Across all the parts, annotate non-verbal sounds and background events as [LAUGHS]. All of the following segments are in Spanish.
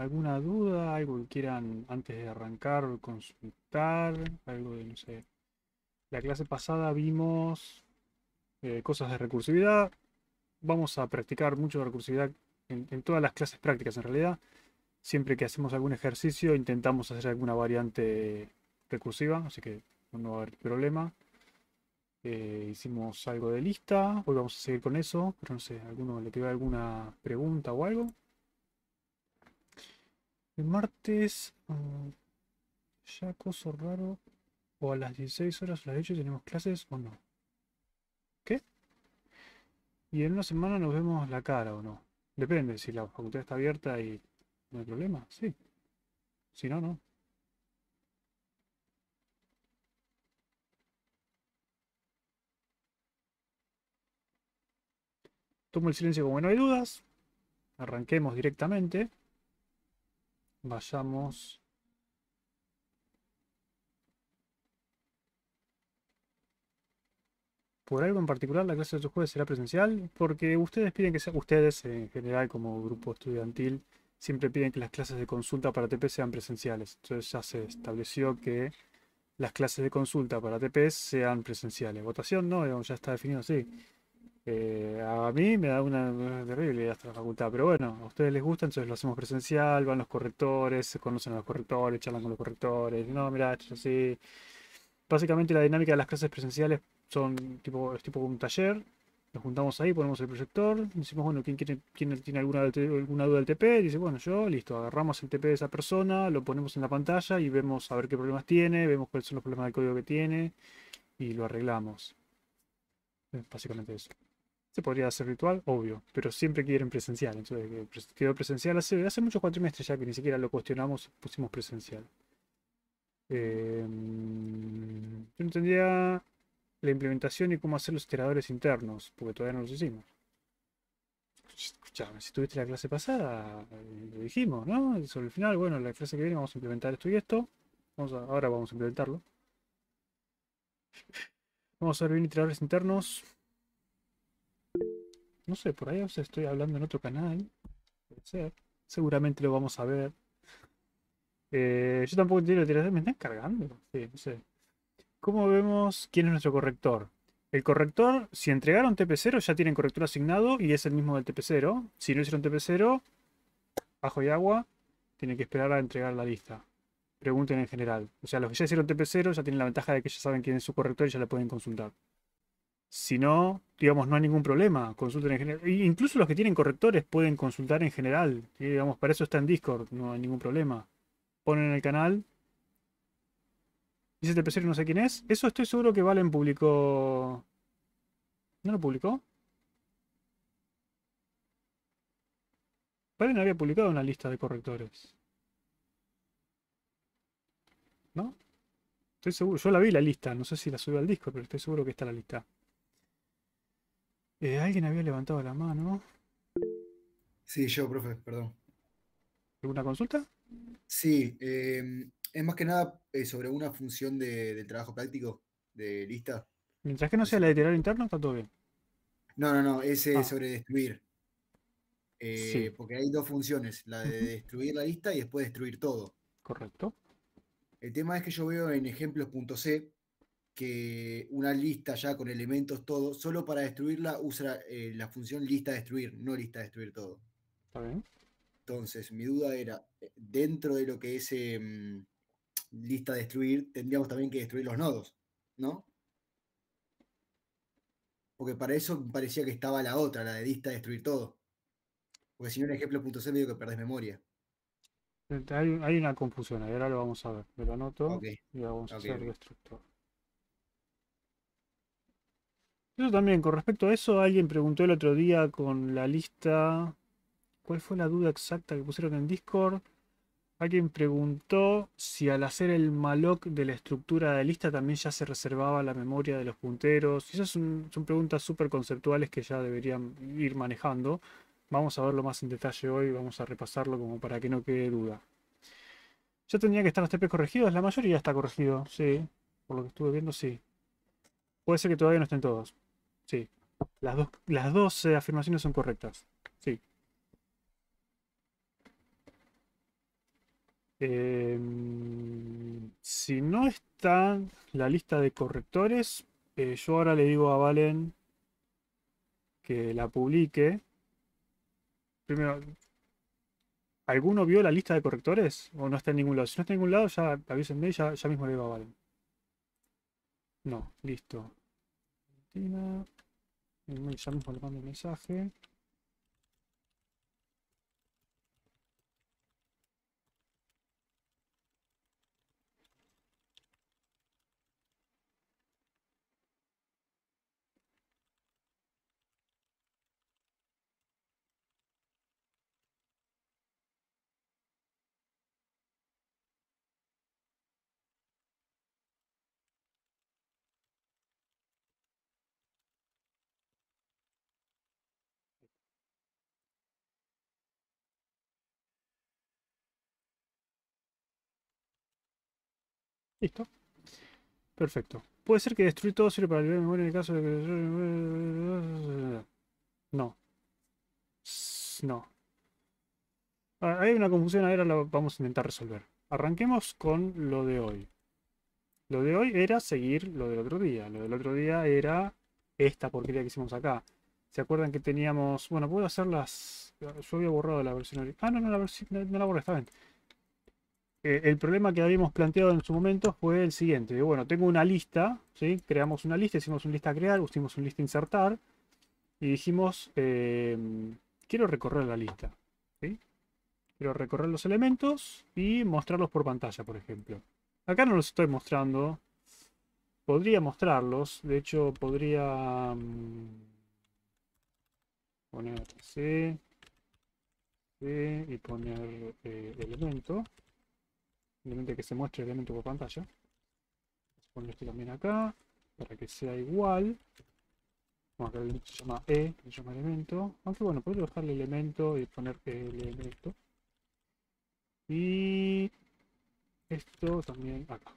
¿Alguna duda? ¿Algo que quieran antes de arrancar consultar? Algo de, no sé. La clase pasada vimos eh, cosas de recursividad. Vamos a practicar mucho recursividad en, todas las clases prácticas en realidad. Siempre que hacemos algún ejercicio intentamos hacer alguna variante recursiva, así que no va a haber problema. Eh, hicimos algo de lista, hoy vamos a seguir con eso, pero no sé, ¿alguno le quedó alguna pregunta o algo? El martes, mm, ya coso raro, o a las 16 horas, las 8 tenemos clases o no. ¿Qué? Y en una semana nos vemos la cara o no. Depende, si la facultad está abierta y no hay problema, sí. Si no, no. Tomo el silencio como no hay dudas. Arranquemos directamente. Vayamos. Por algo en particular, la clase de estos jueves será presencial, porque ustedes piden que sea, ustedes en general como grupo estudiantil, siempre piden que las clases de consulta para TP sean presenciales. Entonces ya se estableció que las clases de consulta para TP sean presenciales. Votación no, ya está definido así. Eh, a mí me da una, terrible hasta la facultad, pero bueno, a ustedes les gusta, entonces lo hacemos presencial, van los correctores, se conocen a los correctores, charlan con los correctores, no, mira, es así. Básicamente la dinámica de las clases presenciales son tipo, es tipo un taller, nos juntamos ahí, ponemos el proyector, decimos, bueno, ¿quién, quiere, quién tiene alguna, alguna duda del TP? Dice, bueno, yo, listo, agarramos el TP de esa persona, lo ponemos en la pantalla y vemos a ver qué problemas tiene, vemos cuáles son los problemas de código que tiene y lo arreglamos. básicamente eso. Se podría hacer virtual, obvio, pero siempre quieren presencial. Entonces quedó presencial hace, hace muchos cuatrimestres ya que ni siquiera lo cuestionamos pusimos presencial. Em, yo no tendría la implementación y cómo hacer los iteradores internos, porque todavía no los hicimos. Escuchame, si tuviste la clase pasada, eh, lo dijimos, ¿no? Sobre el final, bueno, la clase que viene vamos a implementar esto y esto. Vamos ahora vamos a implementarlo. [LAUGHS] Vamos a ver bien iteradores internos. No sé, por ahí os estoy hablando en otro canal. Puede ser. Seguramente lo vamos a ver. Eh, yo tampoco entiendo la Me están cargando. Sí, no sé. ¿Cómo vemos quién es nuestro corrector? El corrector, si entregaron TP0, ya tienen corrector asignado y es el mismo del TP0. Si no hicieron TP0, bajo y agua, tienen que esperar a entregar la lista. Pregunten en general. O sea, los que ya hicieron TP0 ya tienen la ventaja de que ya saben quién es su corrector y ya le pueden consultar. Si no, digamos, no hay ningún problema. Consulten en general. Incluso los que tienen correctores pueden consultar en general. Digamos, para eso está en Discord, no hay ningún problema. Ponen en el canal. Dice TPC no sé quién es. Eso estoy seguro que Valen publicó. ¿No lo publicó? Valen había publicado una lista de correctores. ¿No? Estoy seguro. Yo la vi la lista. No sé si la subió al Discord, pero estoy seguro que está la lista. Eh, ¿Alguien había levantado la mano? Sí, yo, profe, perdón. ¿Alguna consulta? Sí, em, es más que nada eh, sobre una función de, del trabajo práctico de lista. Mientras que no sea la de tirar interno, está todo bien. No, no, no, es ah. sobre destruir. Eh, porque hay dos funciones, la de destruir la lista y después destruir todo. Correcto. El tema es que yo veo en ejemplos.c que una lista ya con elementos todo, solo para destruirla usa eh, la función lista destruir, no lista destruir todo. Está bien. Entonces, mi duda era, eh, dentro de lo que es em, lista destruir, tendríamos también que destruir los nodos, ¿no? Porque para eso me parecía que estaba la otra, la de lista destruir todo. Porque si no, en ejemplo.c me digo que perdés memoria. Hay, una confusión, ahora lo vamos a ver. Me lo anoto y vamos a hacer destructor. Eso también, con respecto a eso, alguien preguntó el otro día con la lista. ¿Cuál fue la duda exacta que pusieron en Discord? Alguien preguntó si al hacer el malloc de la estructura de lista también ya se reservaba la memoria de los punteros. esas son, preguntas súper conceptuales que ya deberían ir manejando. Vamos a verlo más en detalle hoy, vamos a repasarlo como para que no quede duda. Ya tendría que estar los TP corregidos, la mayoría está corregido, sí. Por lo que estuve viendo, sí. Puede ser que todavía no estén todos. Sí. Las dos, las dos afirmaciones son correctas. Sí. Em, si no está la lista de correctores, eh, yo ahora le digo a Valen que la publique. Primero, ¿alguno vio la lista de correctores? ¿O no está en ningún lado? Si no está en ningún lado, ya avísenme y ya, ya mismo le digo a Valen. No, listo. Mando el mensaje. Listo. Perfecto. Puede ser que destruir todo sirve para liberar memoria en el caso de que... No. No. Hay una confusión, ahora la vamos a intentar resolver. Arranquemos con lo de hoy. Lo de hoy era seguir lo del otro día. Lo del otro día era esta porquería que hicimos acá. ¿Se acuerdan que teníamos... Bueno, puedo hacer las... Yo había borrado la versión... Ah, no, no, la versión... No, la borré, está bien. Eh, el problema que habíamos planteado en su momento fue el siguiente. Bueno, tengo una lista, ¿sí? creamos una lista, hicimos una lista crear, hicimos una lista insertar y dijimos, em, quiero recorrer la lista. Quiero recorrer los elementos y mostrarlos por pantalla, por ejemplo. Acá no los estoy mostrando. Podría mostrarlos. De hecho, podría mm, poner C, C y poner eh, elemento simplemente que se muestre el elemento por pantalla. Pongo esto también acá, para que sea igual. Vamos a ver, se llama E, se llama elemento. Aunque bueno, puedo dejarle elemento y poner elemento. Y esto también acá.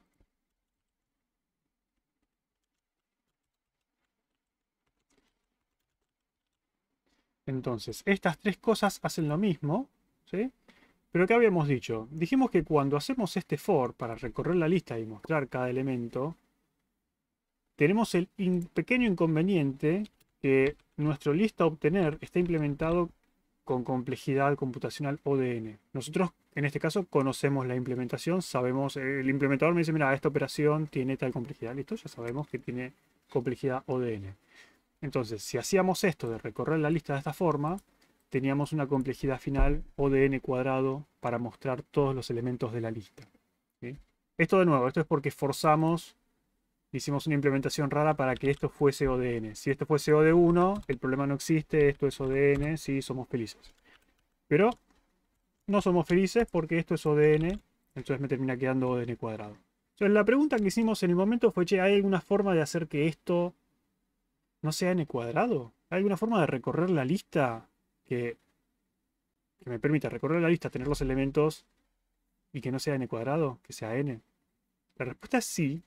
Entonces, estas tres cosas hacen lo mismo, ¿sí? Pero ¿qué habíamos dicho? Dijimos que cuando hacemos este for para recorrer la lista y mostrar cada elemento, tenemos el pequeño inconveniente que nuestro lista obtener está implementado con complejidad computacional ODN. Nosotros, en este caso, conocemos la implementación, sabemos, el implementador me dice, mira, esta operación tiene tal complejidad, listo, ya sabemos que tiene complejidad ODN. Entonces, si hacíamos esto de recorrer la lista de esta forma, teníamos una complejidad final O de n cuadrado para mostrar todos los elementos de la lista. Esto de nuevo, esto es porque forzamos, hicimos una implementación rara para que esto fuese O de n. Si esto fuese O de 1, el problema no existe, esto es O de n, sí, somos felices. Pero no somos felices porque esto es O de n, entonces me termina quedando O de n cuadrado. Entonces la pregunta que hicimos en el momento fue, che, ¿hay alguna forma de hacer que esto no sea n cuadrado? ¿Hay alguna forma de recorrer la lista que, me permita recorrer la lista, tener los elementos y que no sea n cuadrado, que sea n? La respuesta es sí.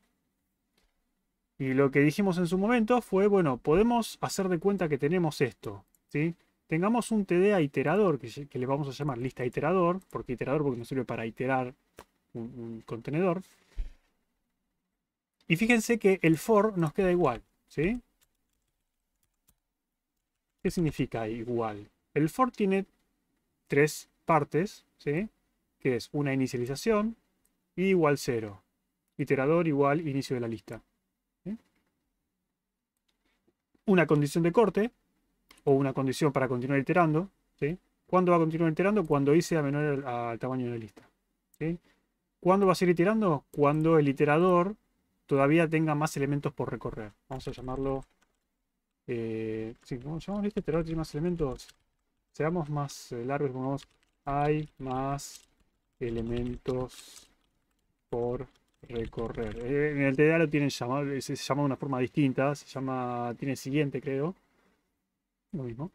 Y lo que dijimos en su momento fue, bueno, podemos hacer de cuenta que tenemos esto, ¿sí? Tengamos un TDA iterador, que, le vamos a llamar lista iterador, porque iterador porque nos sirve para iterar un, un, contenedor. Y fíjense que el for nos queda igual, ¿sí? ¿Qué significa igual? El for tiene tres partes, ¿sí? que es una inicialización y igual 0. Iterador igual inicio de la lista. Una condición de corte o una condición para continuar iterando. ¿sí? ¿Cuándo va a continuar iterando? Cuando i sea menor al, tamaño de la lista. ¿sí? ¿Cuándo va a seguir iterando? Cuando el iterador todavía tenga más elementos por recorrer. Vamos a llamarlo... Eh, ¿cómo llamamos este iterador tiene más elementos? Seamos más eh, largos, pongamos hay más elementos por recorrer. Eh, en el TDA lo tienen llamado, se llama de una forma distinta, se llama, tiene siguiente creo, lo mismo.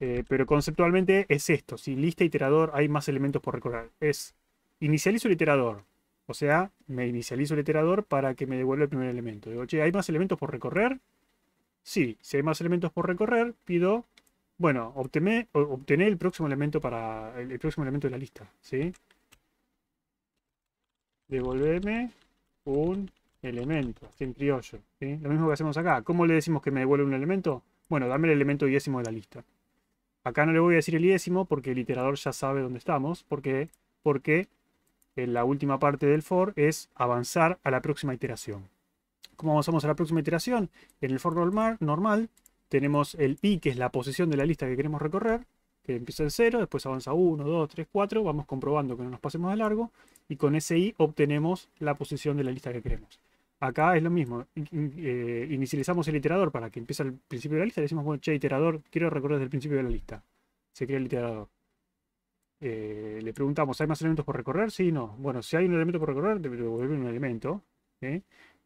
Eh, pero conceptualmente es esto, si lista iterador hay más elementos por recorrer. Es inicializo el iterador, o sea, me inicializo el iterador para que me devuelva el primer elemento. Digo, che, ¿hay más elementos por recorrer? Sí, si hay más elementos por recorrer, pido bueno, obtener, el próximo elemento para el próximo elemento de la lista, ¿sí? devolveme un elemento, así en criollo. Lo mismo que hacemos acá. ¿Cómo le decimos que me devuelve un elemento? Bueno, dame el elemento diésimo de la lista. Acá no le voy a decir el diésimo porque el iterador ya sabe dónde estamos. ¿Por qué? Porque en la última parte del for es avanzar a la próxima iteración. ¿Cómo avanzamos a la próxima iteración? En el for normal, normal tenemos el i, que es la posición de la lista que queremos recorrer, que empieza en 0, después avanza 1, 2, 3, 4, vamos comprobando que no nos pasemos de largo, y con ese i obtenemos la posición de la lista que queremos. Acá es lo mismo, eh, inicializamos el iterador para que empiece al principio de la lista, le decimos, bueno, che, iterador, quiero recorrer desde el principio de la lista. Se crea el iterador. Eh, le preguntamos, ¿hay más elementos por recorrer? Sí, no. Bueno, si hay un elemento por recorrer, devuelve un elemento.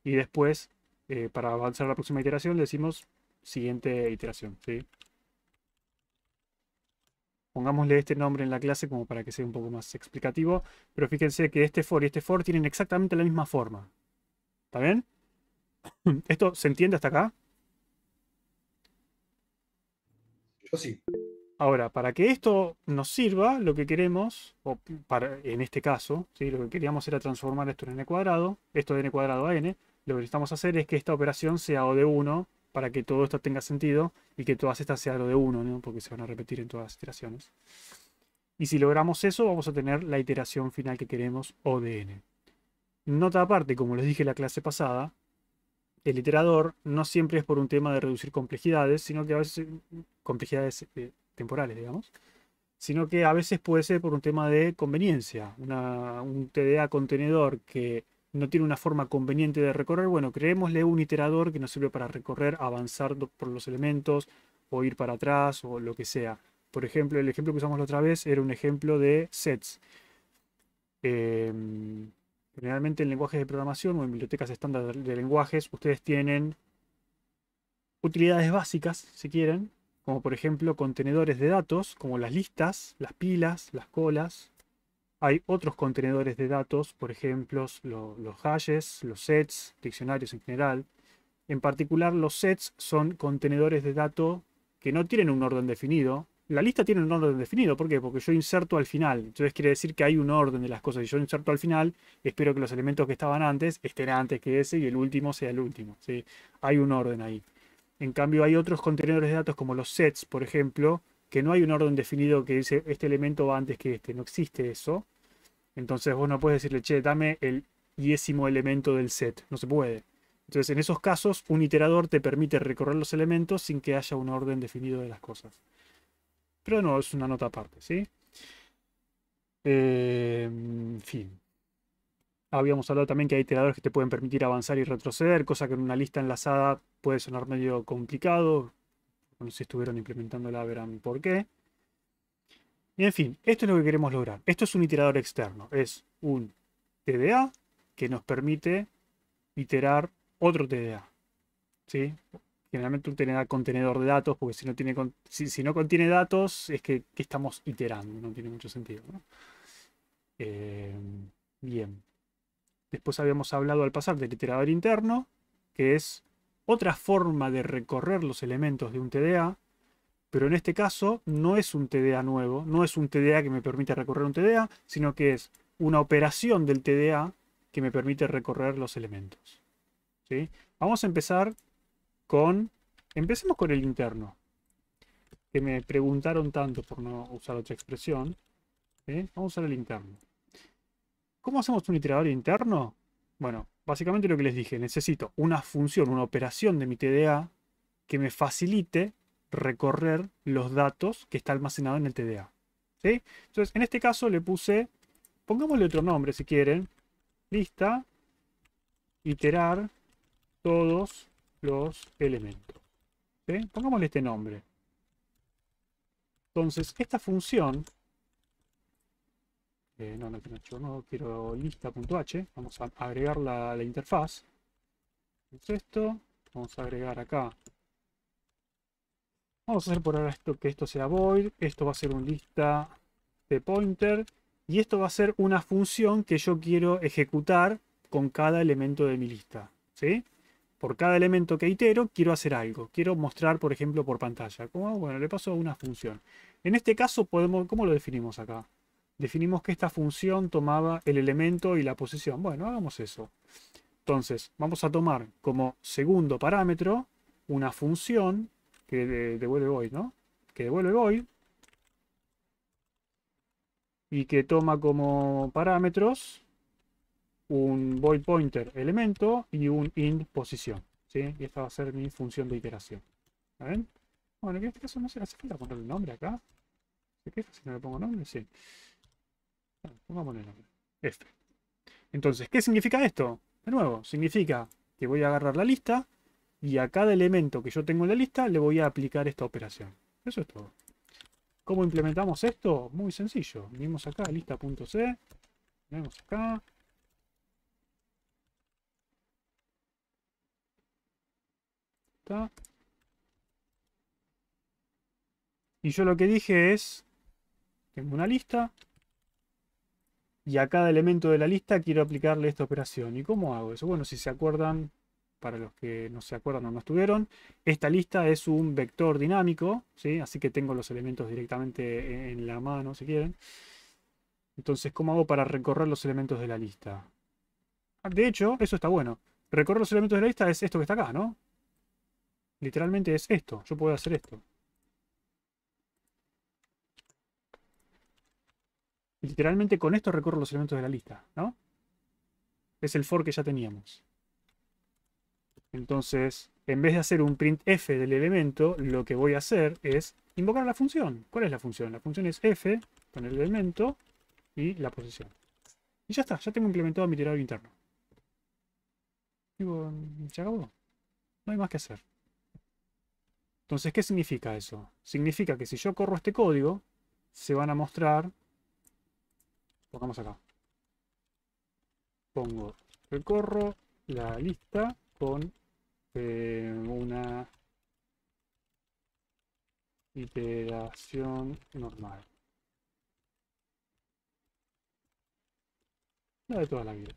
Y después, eh, para avanzar a la próxima iteración, le decimos siguiente iteración. ¿sí? Pongámosle este nombre en la clase como para que sea un poco más explicativo. Pero fíjense que este for y este for tienen exactamente la misma forma. ¿Está bien? [CLEARS THROAT] ¿Esto se entiende hasta acá? Yo sí. Ahora, para que esto nos sirva, lo que queremos, o para, en este caso, ¿sí? lo que queríamos era transformar esto en n cuadrado, esto de n cuadrado a n, lo que necesitamos hacer es que esta operación sea O de 1 para que todo esto tenga sentido y que todas estas sean O de 1, ¿no? porque se van a repetir en todas las iteraciones. Y si logramos eso, vamos a tener la iteración final que queremos, O de n. Nota aparte, como les dije en la clase pasada, el iterador no siempre es por un tema de reducir complejidades, sino que a veces complejidades eh, temporales, digamos, sino que a veces puede ser por un tema de conveniencia. un TDA contenedor que no tiene una forma conveniente de recorrer, bueno, creémosle un iterador que nos sirve para recorrer, avanzar por los elementos o ir para atrás o lo que sea. Por ejemplo, el ejemplo que usamos la otra vez era un ejemplo de sets. Em, generalmente en lenguajes de programación o en bibliotecas estándar de lenguajes, ustedes tienen utilidades básicas, si quieren, como por ejemplo contenedores de datos, como las listas, las pilas, las colas. Hay otros contenedores de datos, por ejemplo los hashes, los sets, diccionarios en general. En particular los sets son contenedores de datos que no tienen un orden definido. La lista tiene un orden definido, ¿por qué? Porque yo inserto al final. Entonces quiere decir que hay un orden de las cosas. Y yo inserto al final, espero que los elementos que estaban antes estén antes que ese y el último sea el último. ¿sí? Hay un orden ahí. En cambio, hay otros contenedores de datos como los sets, por ejemplo, que no hay un orden definido que dice este elemento va antes que este. No existe eso. Entonces vos no puedes decirle, che, dame el diésimo elemento del set. No se puede. Entonces, en esos casos, un iterador te permite recorrer los elementos sin que haya un orden definido de las cosas. Pero no, es una nota aparte, ¿sí? En fin. Habíamos hablado también que hay iteradores que te pueden permitir avanzar y retroceder, cosa que en una lista enlazada puede sonar medio complicado. No sé si estuvieron implementando la verán por qué. En fin, esto es lo que queremos lograr. Esto es un iterador externo. Es un TDA que nos permite iterar otro TDA. ¿Sí? Generalmente un TDA contenedor de datos, porque si no, tiene, si, no contiene datos es que, estamos iterando. No tiene mucho sentido. Eh, bien. Después habíamos hablado al pasar del iterador interno, que es otra forma de recorrer los elementos de un TDA, pero en este caso no es un TDA nuevo, no es un TDA que me permite recorrer un TDA, sino que es una operación del TDA que me permite recorrer los elementos. ¿sí? Vamos a empezar con... Empecemos con el interno, que me preguntaron tanto por no usar otra expresión. Vamos a usar el interno. ¿Cómo hacemos un iterador interno? Bueno, básicamente lo que les dije, necesito una función, una operación de mi TDA que me facilite recorrer los datos que está almacenado en el TDA. ¿sí? Entonces, en este caso le puse, pongámosle otro nombre si quieren, lista, iterar todos los elementos. Pongámosle este nombre. Entonces, esta función eh, no, no quiero no quiero lista.h. Vamos a agregar la, interfaz. esto. Vamos a agregar acá. Vamos a hacer por ahora esto que esto sea void. Esto va a ser un lista de pointer. Y esto va a ser una función que yo quiero ejecutar con cada elemento de mi lista. ¿sí? Por cada elemento que itero, quiero hacer algo. Quiero mostrar, por ejemplo, por pantalla. Como, bueno, le paso una función. En este caso, podemos, ¿cómo lo definimos acá? definimos que esta función tomaba el elemento y la posición. Bueno, hagamos eso. Entonces, vamos a tomar como segundo parámetro una función que devuelve void, ¿no? Que devuelve void y que toma como parámetros un void pointer elemento y un int posición. ¿sí? Y esta va a ser mi función de iteración. ¿Ven? Bueno, en este caso no se hace falta poner el nombre acá. ¿Se queja si no le pongo nombre? Sí. a poner el nombre. F. Entonces, ¿qué significa esto? De nuevo, significa que voy a agarrar la lista y a cada elemento que yo tengo en la lista le voy a aplicar esta operación. Eso es todo. ¿Cómo implementamos esto? Muy sencillo. Venimos acá, lista.c. Venimos acá. Y yo lo que dije es, tengo una lista, y a cada elemento de la lista quiero aplicarle esta operación. ¿Y cómo hago eso? Bueno, si se acuerdan, para los que no se acuerdan o no estuvieron, esta lista es un vector dinámico, ¿sí? así que tengo los elementos directamente en la mano, si quieren. Entonces, ¿cómo hago para recorrer los elementos de la lista? De hecho, eso está bueno. Recorrer los elementos de la lista es esto que está acá, ¿no? Literalmente es esto. Yo puedo hacer esto. literalmente con esto recorro los elementos de la lista, ¿no? Es el for que ya teníamos. Entonces, en vez de hacer un printf del elemento, lo que voy a hacer es invocar la función. ¿Cuál es la función? La función es f con el elemento y la posición. Y ya está, ya tengo implementado mi iterador interno. Digo, se acabó. No hay más que hacer. Entonces, ¿qué significa eso? Significa que si yo corro este código, se van a mostrar Pongamos acá. Pongo, recorro la lista con eh, una iteración normal. La de toda la vida.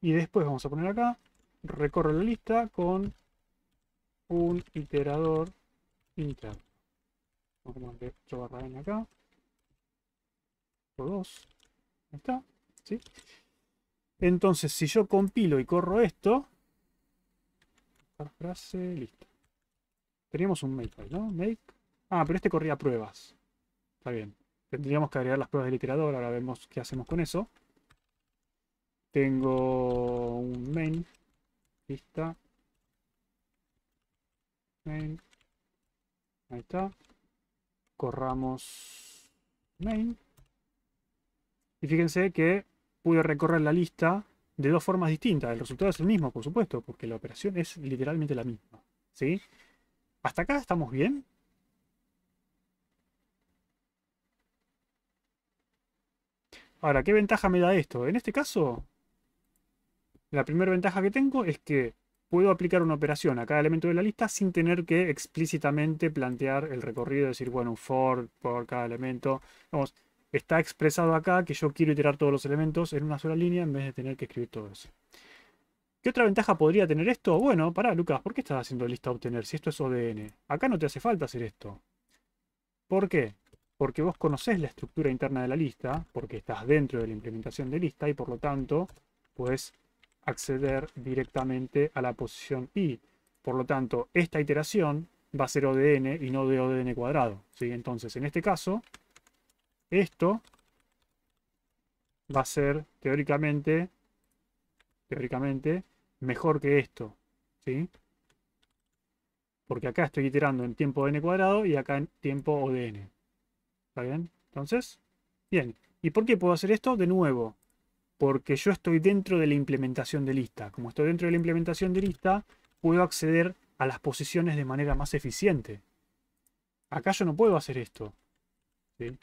Y después vamos a poner acá, recorro la lista con un iterador interno. Vamos a poner otro barra n acá. Por dos está. ¿Sí? Entonces, si yo compilo y corro esto, frase, listo. Teníamos un make ¿no? Make. Ah, pero este corría pruebas. Está bien. Tendríamos que agregar las pruebas del iterador. Ahora vemos qué hacemos con eso. Tengo un main. Lista. Main. Ahí está. Corramos main. Y fíjense que pude recorrer la lista de dos formas distintas. El resultado es el mismo, por supuesto, porque la operación es literalmente la misma. ¿Sí? ¿Hasta acá estamos bien? Ahora, ¿qué ventaja me da esto? En este caso, la primera ventaja que tengo es que puedo aplicar una operación a cada elemento de la lista sin tener que explícitamente plantear el recorrido, decir, bueno, un for por cada elemento. Vamos, está expresado acá que yo quiero iterar todos los elementos en una sola línea en vez de tener que escribir todo eso. ¿Qué otra ventaja podría tener esto? Bueno, pará, Lucas, ¿por qué estás haciendo lista obtener si esto es ODN? Acá no te hace falta hacer esto. ¿Por qué? Porque vos conocés la estructura interna de la lista, porque estás dentro de la implementación de lista y por lo tanto puedes acceder directamente a la posición i. Por lo tanto, esta iteración va a ser ODN y no de ODN cuadrado. ¿sí? Entonces, en este caso, esto va a ser teóricamente, teóricamente mejor que esto. ¿sí? Porque acá estoy iterando en tiempo n cuadrado y acá en tiempo ODN. ¿Está bien? Entonces, bien. ¿Y por qué puedo hacer esto? De nuevo, porque yo estoy dentro de la implementación de lista. Como estoy dentro de la implementación de lista, puedo acceder a las posiciones de manera más eficiente. Acá yo no puedo hacer esto. ¿sí?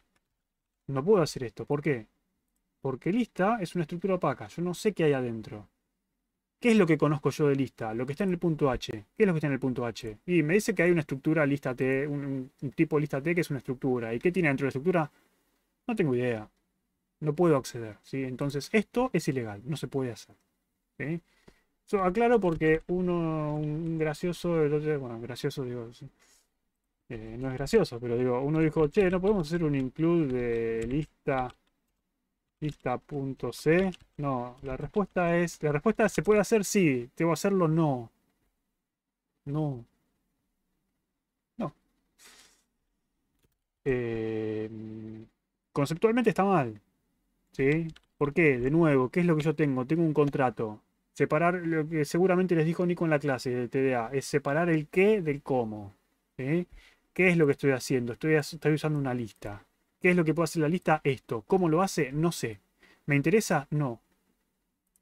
No puedo hacer esto. ¿Por qué? Porque lista es una estructura opaca. Yo no sé qué hay adentro. ¿Qué es lo que conozco yo de lista? Lo que está en el punto H. ¿Qué es lo que está en el punto H? Y me dice que hay una estructura lista T, un, tipo lista T que es una estructura. ¿Y qué tiene dentro de la estructura? No tengo idea. No puedo acceder. ¿sí? Entonces esto es ilegal. No se puede hacer. ¿sí? aclaro porque uno, un gracioso, el otro, bueno, gracioso digo, eh, no es gracioso, pero digo, uno dijo, che, no podemos hacer un include de lista Lista.c. No, la respuesta es. La respuesta se puede hacer sí. Debo hacerlo no. No. No. Eh, conceptualmente está mal. ¿Sí? ¿Por qué? De nuevo, ¿qué es lo que yo tengo? Tengo un contrato. Separar lo que seguramente les dijo Nico en la clase de TDA. Es separar el qué del cómo. ¿sí? ¿Qué es lo que estoy haciendo? Estoy, usando una lista. ¿Qué es lo que puede hacer la lista? Esto. ¿Cómo lo hace? No sé. ¿Me interesa? No.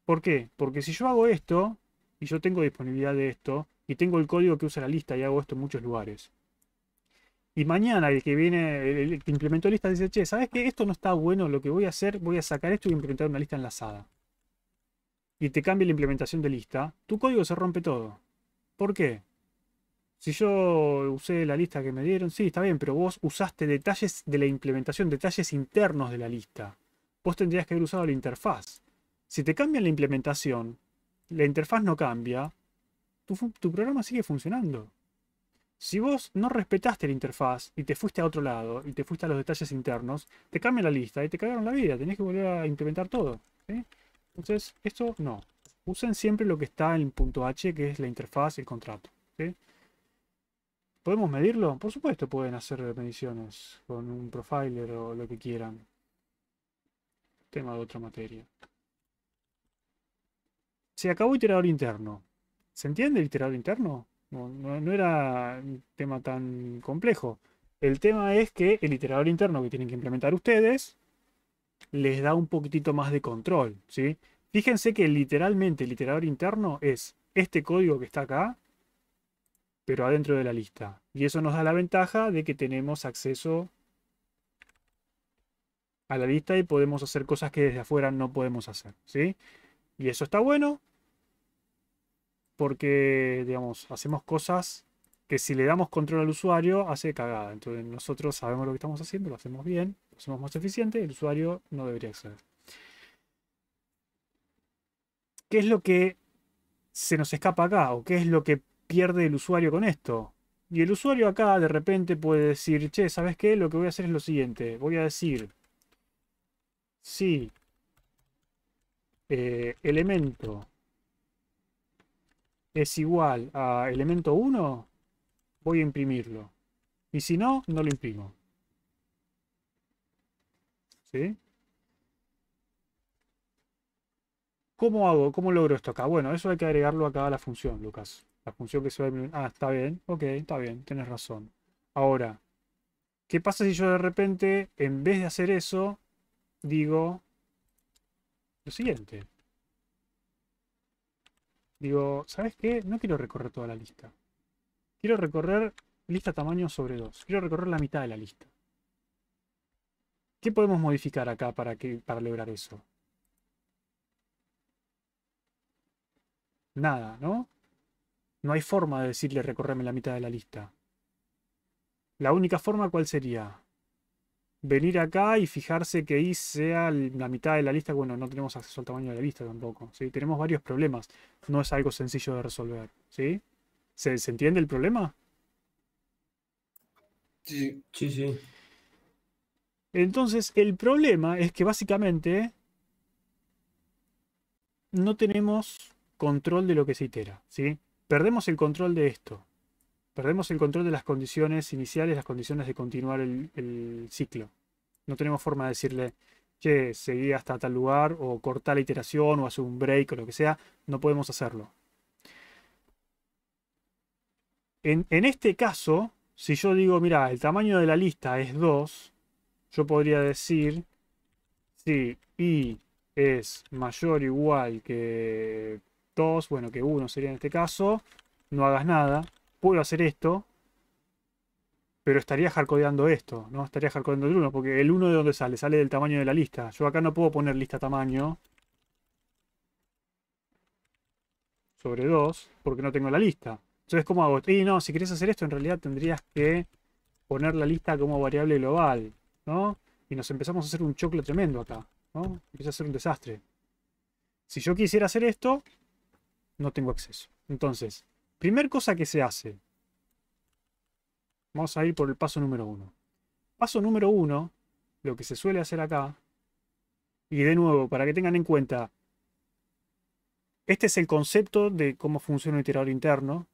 ¿Por qué? Porque si yo hago esto, y yo tengo disponibilidad de esto, y tengo el código que usa la lista y hago esto en muchos lugares. Y mañana el que viene, el que implementó lista dice, che, ¿sabes qué? Esto no está bueno, lo que voy a hacer, voy a sacar esto y implementar una lista enlazada. Y te cambia la implementación de lista, tu código se rompe todo. ¿Por qué? Si yo usé la lista que me dieron, sí, está bien, pero vos usaste detalles de la implementación, detalles internos de la lista. Vos tendrías que haber usado la interfaz. Si te cambian la implementación, la interfaz no cambia, tu, programa sigue funcionando. Si vos no respetaste la interfaz y te fuiste a otro lado y te fuiste a los detalles internos, te cambia la lista y te cagaron la vida. Tenés que volver a implementar todo. Entonces, esto no. Usen siempre lo que está en punto H, que es la interfaz y el contrato. ¿Podemos medirlo? Por supuesto pueden hacer mediciones con un profiler o lo que quieran. Tema de otra materia. Se acabó iterador interno. ¿Se entiende el iterador interno? No, era un tema tan complejo. El tema es que el iterador interno que tienen que implementar ustedes les da un poquitito más de control. ¿sí? Fíjense que literalmente el iterador interno es este código que está acá pero adentro de la lista. Y eso nos da la ventaja de que tenemos acceso a la lista y podemos hacer cosas que desde afuera no podemos hacer. ¿sí? Y eso está bueno porque, digamos, hacemos cosas que si le damos control al usuario hace cagada. Entonces nosotros sabemos lo que estamos haciendo, lo hacemos bien, lo hacemos más eficiente, el usuario no debería acceder. ¿Qué es lo que se nos escapa acá? ¿O qué es lo que pierde el usuario con esto? Y el usuario acá de repente puede decir, che, ¿sabes qué? Lo que voy a hacer es lo siguiente. Voy a decir, si eh, elemento es igual a elemento 1, voy a imprimirlo. Y si no, no lo imprimo. ¿Sí? ¿Cómo hago? ¿Cómo logro esto acá? Bueno, eso hay que agregarlo acá a la función, Lucas. La función que se va a... Ah, está bien. Ok, está bien. Tienes razón. Ahora, ¿qué pasa si yo de repente, en vez de hacer eso, digo lo siguiente? Digo, ¿sabes qué? No quiero recorrer toda la lista. Quiero recorrer lista tamaño sobre 2. Quiero recorrer la mitad de la lista. ¿Qué podemos modificar acá para, que, para lograr eso? Nada, ¿no? No hay forma de decirle recorrerme la mitad de la lista. La única forma, ¿cuál sería? Venir acá y fijarse que I sea la mitad de la lista. Bueno, no tenemos acceso al tamaño de la lista tampoco. ¿sí? Tenemos varios problemas. No es algo sencillo de resolver. ¿sí? ¿Se, ¿Se entiende el problema? Sí, sí, sí. Entonces, el problema es que básicamente no tenemos control de lo que se itera, ¿sí? Perdemos el control de esto. Perdemos el control de las condiciones iniciales, las condiciones de continuar el, ciclo. No tenemos forma de decirle, che, seguí hasta tal lugar, o cortar la iteración, o hacer un break, o lo que sea. No podemos hacerlo. En, este caso, si yo digo, mira, el tamaño de la lista es 2, yo podría decir, si i es mayor o igual que 2, bueno, que 1 sería en este caso, no hagas nada, puedo hacer esto, pero estaría hardcodeando esto, ¿no? Estaría hardcodeando el 1, porque el 1 de dónde sale, sale del tamaño de la lista. Yo acá no puedo poner lista tamaño sobre 2, porque no tengo la lista. Entonces, ¿cómo hago? Y no, si querés hacer esto, en realidad tendrías que poner la lista como variable global, ¿no? Y nos empezamos a hacer un choclo tremendo acá, ¿no? Empieza a ser un desastre. Si yo quisiera hacer esto, no tengo acceso. Entonces, primer cosa que se hace. Vamos a ir por el paso número uno. Paso número uno, lo que se suele hacer acá, Y de nuevo, para que tengan en cuenta, este es el concepto de cómo funciona un iterador interno.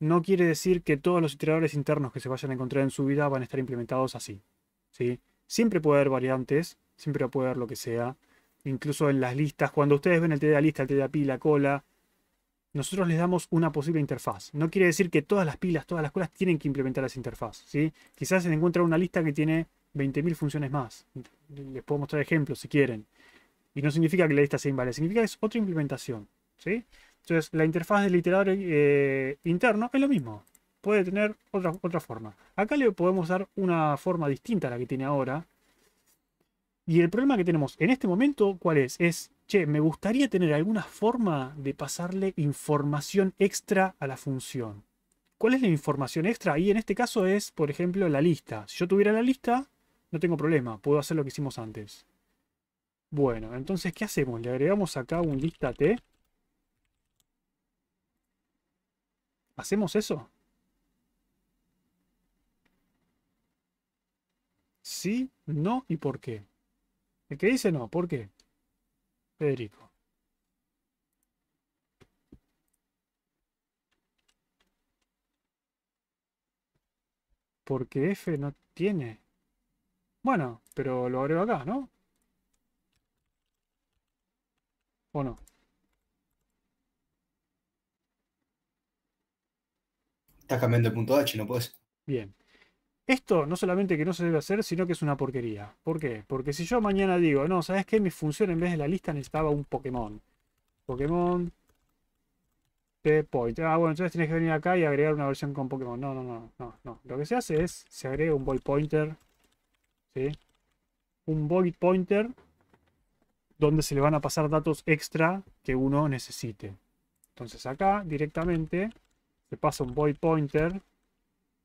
No quiere decir que todos los iteradores internos que se vayan a encontrar en su vida van a estar implementados así. ¿sí? Siempre puede haber variantes, siempre puede haber lo que sea. Incluso en las listas, cuando ustedes ven el TDA lista, el TDA pila, cola, nosotros les damos una posible interfaz. No quiere decir que todas las pilas, todas las colas tienen que implementar esa interfaz. ¿sí? Quizás se encuentra una lista que tiene 20.000 funciones más. Les puedo mostrar ejemplos si quieren. Y no significa que la lista sea inválida, significa que es otra implementación. ¿sí? Entonces, la interfaz del iterador eh, interno es lo mismo. Puede tener otra, otra forma. Acá le podemos dar una forma distinta a la que tiene ahora. Y el problema que tenemos en este momento, ¿cuál es? Es, che, me gustaría tener alguna forma de pasarle información extra a la función. ¿Cuál es la información extra? Y en este caso es, por ejemplo, la lista. Si yo tuviera la lista, no tengo problema. Puedo hacer lo que hicimos antes. Bueno, entonces, ¿qué hacemos? Le agregamos acá un lista T. ¿Hacemos eso? Sí, no y por qué. El que dice no, ¿por qué? Federico. Porque F no tiene. Bueno, pero lo agrego acá, ¿no? ¿O no? Estás cambiando el punto H, no puedes. Bien. Esto no solamente que no se debe hacer, sino que es una porquería. ¿Por qué? Porque si yo mañana digo, no, ¿sabes qué? Mi función en vez de la lista necesitaba un Pokémon. Pokémon T-Point. Ah, bueno, entonces tienes que venir acá y agregar una versión con Pokémon. No, no, no, no, no. Lo que se hace es, se agrega un Void Pointer. ¿Sí? Un Void Pointer donde se le van a pasar datos extra que uno necesite. Entonces acá directamente se pasa un void pointer,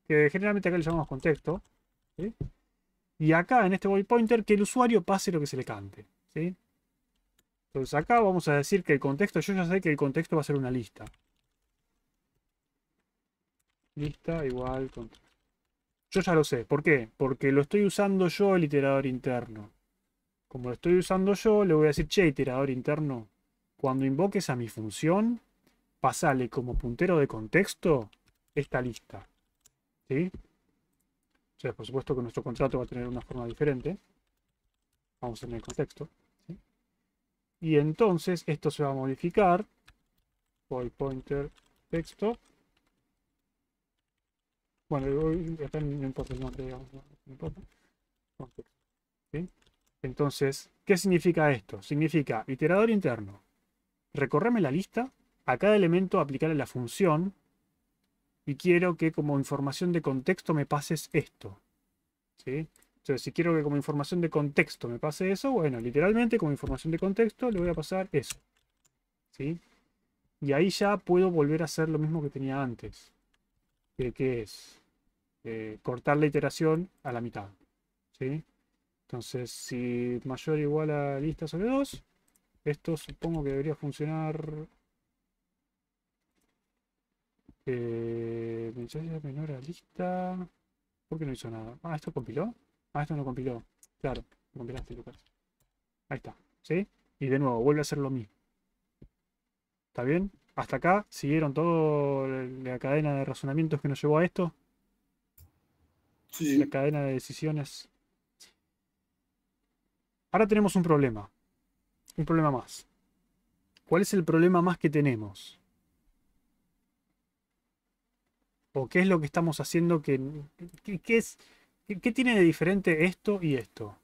que generalmente acá le llamamos contexto. Y acá en este void pointer que el usuario pase lo que se le cante. Entonces acá vamos a decir que el contexto, yo ya sé que el contexto va a ser una lista. Lista igual contexto. Yo ya lo sé. ¿Por qué? Porque lo estoy usando yo el iterador interno. Como lo estoy usando yo, le voy a decir, che, iterador interno, cuando invoques a mi función, pasale como puntero de contexto esta lista. ¿Sí? O sea, por supuesto que nuestro contrato va a tener una forma diferente. Vamos a tener el contexto. Y entonces esto se va a modificar. Voy pointer texto. Bueno, acá no importa el nombre, digamos, no importa. ¿Sí? Entonces, ¿qué significa esto? Significa iterador interno. Recorreme la lista, a cada elemento aplicarle la función y quiero que como información de contexto me pases esto. ¿sí? Entonces, si quiero que como información de contexto me pase eso, bueno, literalmente como información de contexto le voy a pasar eso. ¿sí? Y ahí ya puedo volver a hacer lo mismo que tenía antes. Que, es eh, cortar la iteración a la mitad. ¿sí? Entonces, si mayor o igual a lista sobre 2, esto supongo que debería funcionar. Eh, menor a lista. ¿Por qué no hizo nada? Ah, ¿esto compiló? Ah, esto no compiló. Claro, compilaste, Lucas. Ahí está. ¿Sí? Y de nuevo, vuelve a hacer lo mismo. ¿Está bien? Hasta acá, ¿siguieron toda la cadena de razonamientos que nos llevó a esto? Sí. La cadena de decisiones Ahora tenemos un problema. Un problema más. ¿Cuál es el problema más que tenemos? ¿O qué es lo que estamos haciendo que... ¿Qué, es, qué tiene de diferente esto y esto?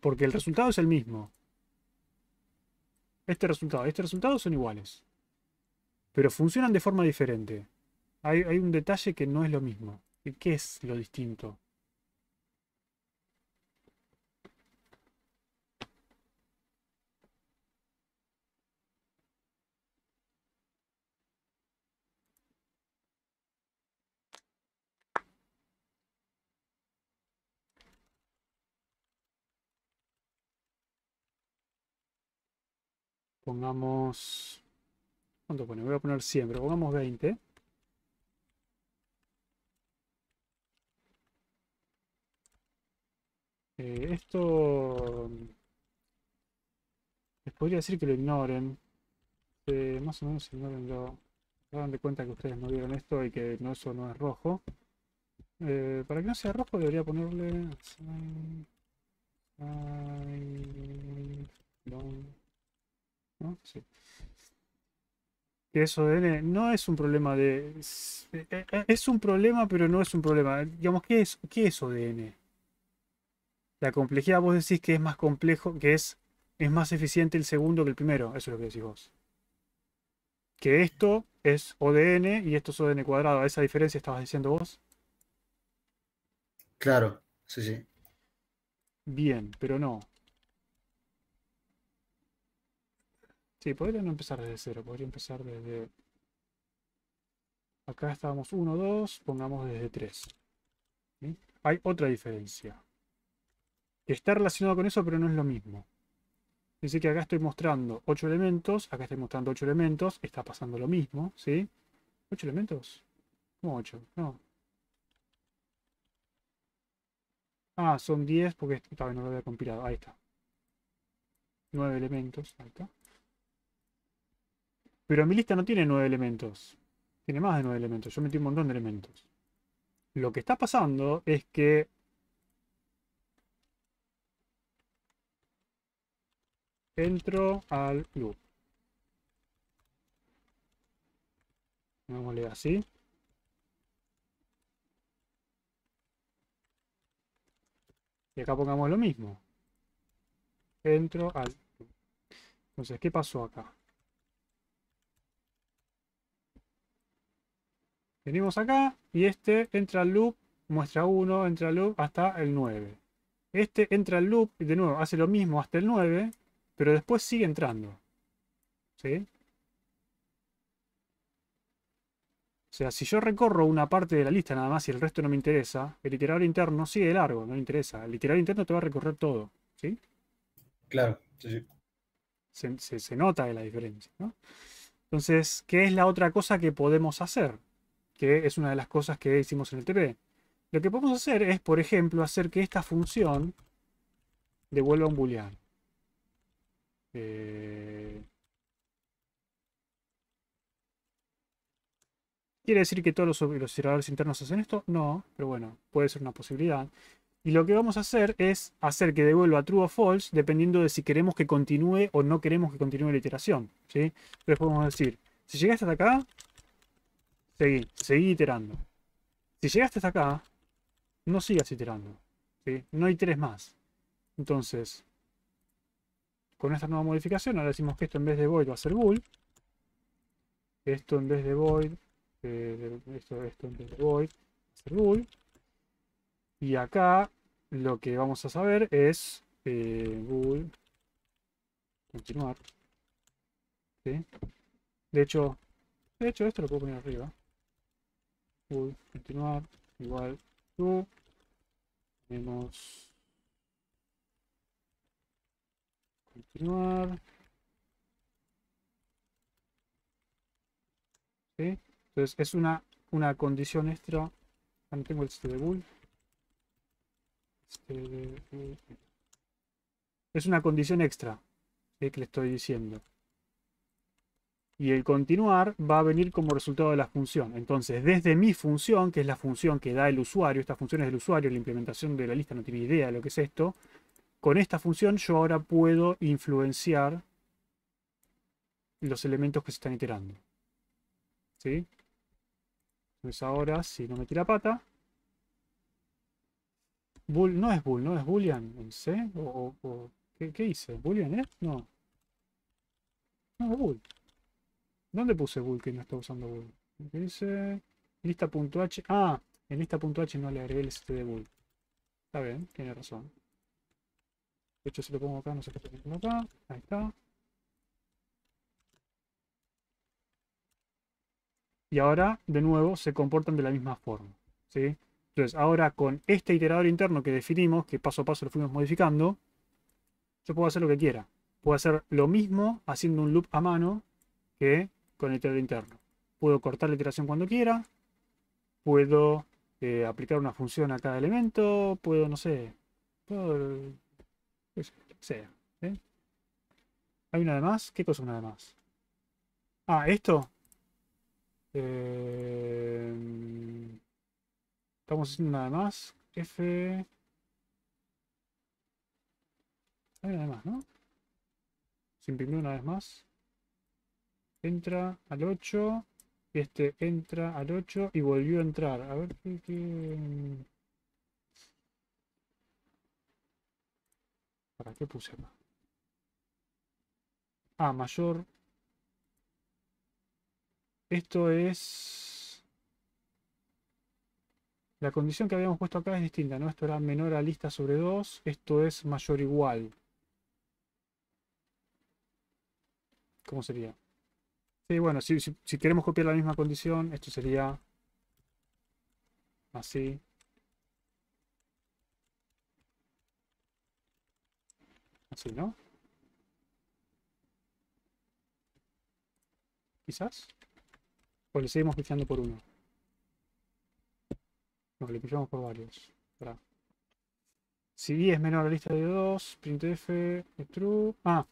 Porque el resultado es el mismo. Este resultado este resultado son iguales pero funcionan de forma diferente. Hay, un detalle que no es lo mismo. ¿Qué es lo distinto? pongamos... ¿Cuánto pone? Voy a poner 100, pero pongamos 20. Eh, esto... Les podría decir que lo ignoren. Eh, más o menos ignorenlo. Hagan de cuenta que ustedes no vieron esto y que no, eso no es rojo. Eh, para que no sea rojo debería ponerle... Sign, sign, long. ¿No? Sí. Eso de no es un problema de... Eh, eh, es un problema, pero no es un problema. Digamos, ¿qué es, qué es ODN? La complejidad vos decís que es más complejo, que es, es más eficiente el segundo que el primero. Eso es lo que decís vos. Que esto es ODN y esto es ODN cuadrado. ¿Esa diferencia estabas diciendo vos? Claro, sí, sí. Bien, pero no. Sí, podría no empezar desde cero, podría empezar desde... Acá estábamos 1, 2, pongamos desde 3. Hay otra diferencia. Que está relacionado con eso, pero no es lo mismo. Dice que acá estoy mostrando 8 elementos, acá estoy mostrando 8 elementos, está pasando lo mismo, ¿sí? ¿8 elementos? ¿Cómo 8? No. Ah, son 10 porque todavía no lo había compilado. Ahí está. 9 elementos, ahí está. Pero mi lista no tiene nueve elementos. Tiene más de nueve elementos. Yo metí un montón de elementos. Lo que está pasando es que entro al loop. Vámonos así. Y acá pongamos lo mismo. Entro al. Entonces, ¿qué pasó acá? Venimos acá y este entra al loop, muestra 1, entra al loop hasta el 9. Este entra al loop y de nuevo hace lo mismo hasta el 9, pero después sigue entrando. ¿Sí? O sea, si yo recorro una parte de la lista nada más y el resto no me interesa, el iterador interno sigue largo, no me interesa. El iterador interno te va a recorrer todo. ¿Sí? Claro, sí, sí. Se, se nota la diferencia. ¿no? Entonces, ¿qué es la otra cosa que podemos hacer? Que es una de las cosas que hicimos en el TP. Lo que podemos hacer es, por ejemplo, hacer que esta función devuelva un booleano. Eh, ¿Quiere decir que todos los, los internos hacen esto? No, pero bueno, puede ser una posibilidad. Y lo que vamos a hacer es hacer que devuelva true o false dependiendo de si queremos que continúe o no queremos que continúe la iteración. ¿sí? Entonces podemos decir, si llegaste hasta acá, Seguí, seguí iterando. Si llegaste hasta acá, no sigas iterando. ¿sí? No iteres más. Entonces, con esta nueva modificación, ahora decimos que esto en vez de void va a ser bool. Esto en vez de void, eh, esto, en vez de void va a ser bool. Y acá lo que vamos a saber es eh, bool continuar. ¿sí? De hecho, de hecho esto lo puedo poner arriba continuar, igual tú tenemos continuar. ¿Sí? Entonces es una, una condición extra. No tengo el este de bull. Este es una condición extra que le estoy diciendo y el continuar va a venir como resultado de la función. Entonces, desde mi función, que es la función que da el usuario, esta función es del usuario, la implementación de la lista no tiene idea de lo que es esto, con esta función yo ahora puedo influenciar los elementos que se están iterando. ¿Sí? Entonces ahora, si no me tira pata, bull, no es bull, no es boolean en C, o, ¿qué, hice? ¿Boolean es? No. No es bull. ¿Dónde puse bool que no está usando bool? Dice lista.h. Ah, en lista.h no le agregué el st de bool. Está bien, tiene razón. De hecho, si lo pongo acá, no sé qué estoy acá. Ahí está. Y ahora, de nuevo, se comportan de la misma forma. ¿sí? Entonces, ahora con este iterador interno que definimos, que paso a paso lo fuimos modificando, yo puedo hacer lo que quiera. Puedo hacer lo mismo haciendo un loop a mano que con el iterador interno. Puedo cortar la iteración cuando quiera, puedo eh, aplicar una función a cada elemento, puedo, no sé, lo que sea. ¿eh? ¿Hay una de más? ¿Qué cosa una de más? Ah, esto. Eh, estamos haciendo una de más. F. Hay una de más, ¿no? Se imprimió una vez más. Entra al 8. Este entra al 8 y volvió a entrar. A ver qué... qué... ¿Para qué puse acá? Ah, mayor. Esto es... La condición que habíamos puesto acá es distinta, ¿no? Esto era menor a lista sobre 2. Esto es mayor igual. ¿Cómo sería? Sí, bueno, si, queremos copiar la misma condición, esto sería así. Así, ¿no? Quizás. O le seguimos pifiando por uno. No, le pifiamos por varios. Esperá. Si es menor a la lista de 2, printf true. Ah.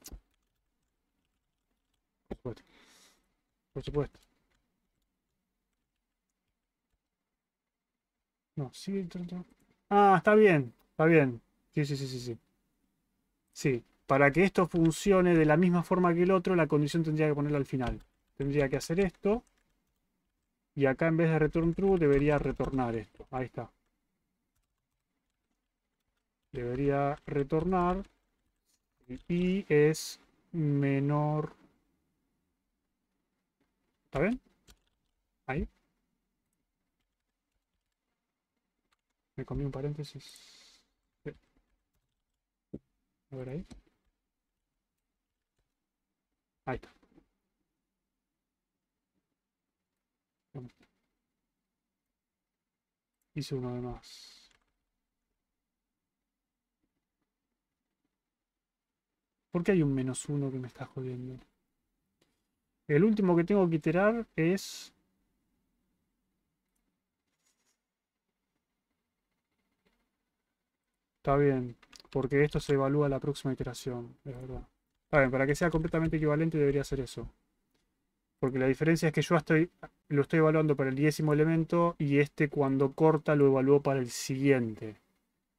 Por. Por supuesto. No, sí. Ah, está bien. Está bien. Sí, sí, sí, sí, sí. Sí. Para que esto funcione de la misma forma que el otro, la condición tendría que ponerla al final. Tendría que hacer esto. Y acá en vez de return true debería retornar esto. Ahí está. Debería retornar. Y es menor. ¿Está bien? Ahí. Me comí un paréntesis. A ver ahí. Ahí está. Hice uno de más. ¿Por qué hay un menos uno que me está jodiendo? El último que tengo que iterar es... Está bien, porque esto se evalúa la próxima iteración, es verdad. Está bien, para que sea completamente equivalente debería ser eso. Porque la diferencia es que yo lo estoy evaluando para el décimo elemento y este cuando corta lo evalúo para el siguiente.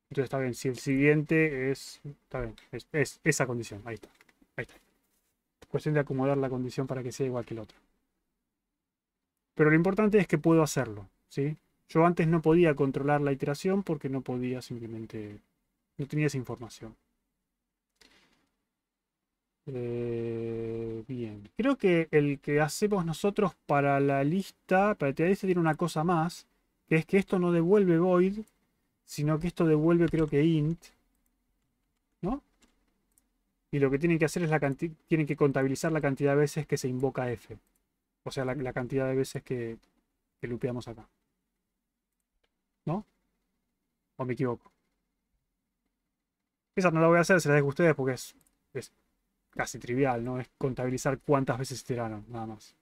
Entonces está bien, si el siguiente es, está bien, es, esa condición, ahí está, ahí está. Cuestión de acomodar la condición para que sea igual que el otro. Pero lo importante es que puedo hacerlo, ¿sí? Yo antes no podía controlar la iteración porque no podía simplemente, no tenía esa información. Eh, bien, creo que el que hacemos nosotros para la lista, para el lista tiene una cosa más, que es que esto no devuelve void, sino que esto devuelve creo que int. Y lo que tienen que hacer es la tienen que contabilizar la cantidad de veces que se invoca f, o sea, la, cantidad de veces que, que lupeamos acá, ¿no? ¿O me equivoco? Esa no la voy a hacer, se la dejo a ustedes porque es, es casi trivial, ¿no? Es contabilizar cuántas veces iteraron, nada más.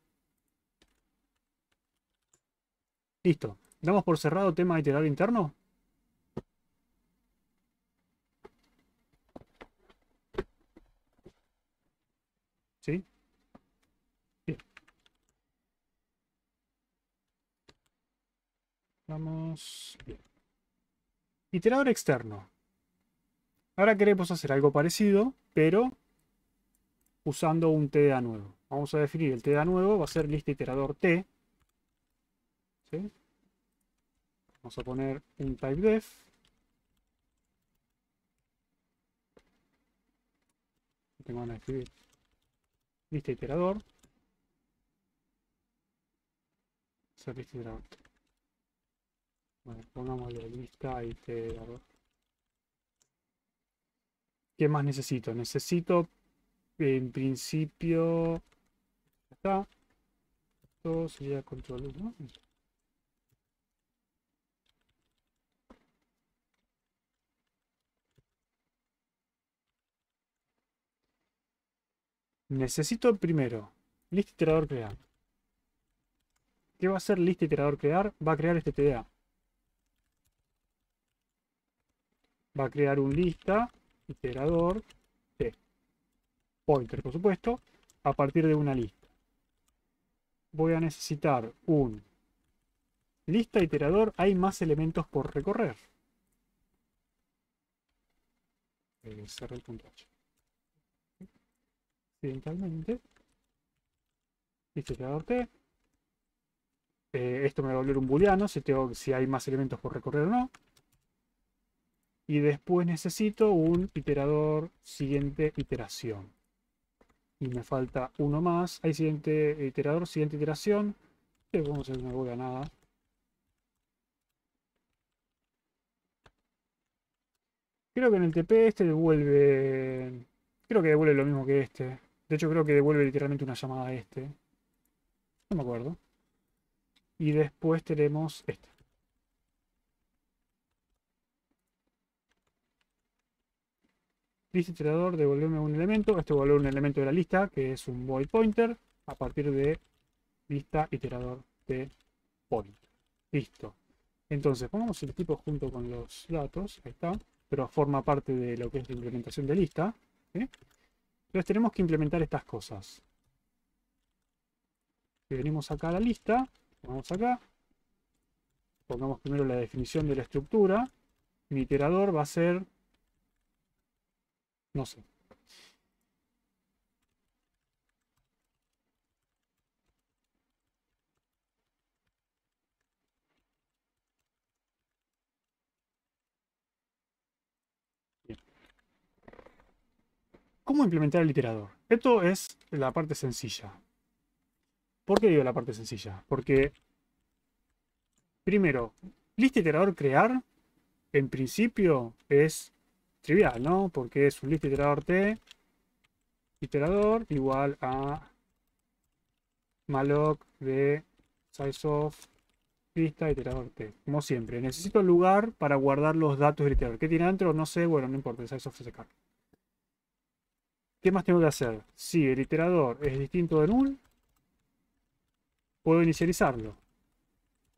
Listo. ¿Damos por cerrado tema de iterar interno? Vamos. Iterador externo. Ahora queremos hacer algo parecido, pero usando un TDA nuevo. Vamos a definir el TDA nuevo, va a ser lista iterador T. Vamos a poner un type Tengo que escribir lista iterador. Ser lista iterador. Bueno, pongámosle lista iterador. ¿Qué más necesito? Necesito en principio está esto sería control ¿no? necesito primero lista iterador crear ¿qué va a hacer lista iterador crear? va a crear este TDA va a crear un lista iterador de pointer, por supuesto, a partir de una lista. Voy a necesitar un lista iterador, hay más elementos por recorrer. Eh, el punto H. Accidentalmente. Lista iterador T. Eh, esto me va a volver un booleano si, tengo, si hay más elementos por recorrer o no. Y después necesito un iterador siguiente iteración. Y me falta uno más. Hay siguiente iterador, siguiente iteración. Que vamos a hacer una a nada. Creo que en el TP este devuelve... Creo que devuelve lo mismo que este. De hecho creo que devuelve literalmente una llamada a este. No me acuerdo. Y después tenemos este. Lista iterador, devolverme un elemento. Este devuelve un elemento de la lista, que es un void pointer, a partir de lista iterador de point. Listo. Entonces, pongamos el tipo junto con los datos. Ahí está. Pero forma parte de lo que es la implementación de lista. Entonces tenemos que implementar estas cosas. venimos acá a la lista. Vamos acá. Pongamos primero la definición de la estructura. Mi iterador va a ser... No sé. ¿Cómo implementar el iterador? Esto es la parte sencilla. ¿Por qué digo la parte sencilla? Porque, primero, lista iterador crear, en principio, es trivial, ¿no? Porque es un lista iterador t, iterador igual a malloc de size of lista iterador t. Como siempre, necesito lugar para guardar los datos del iterador. ¿Qué tiene dentro? No sé, bueno, no importa, el size of carga. ¿Qué más tengo que hacer? Si el iterador es distinto de null, puedo inicializarlo.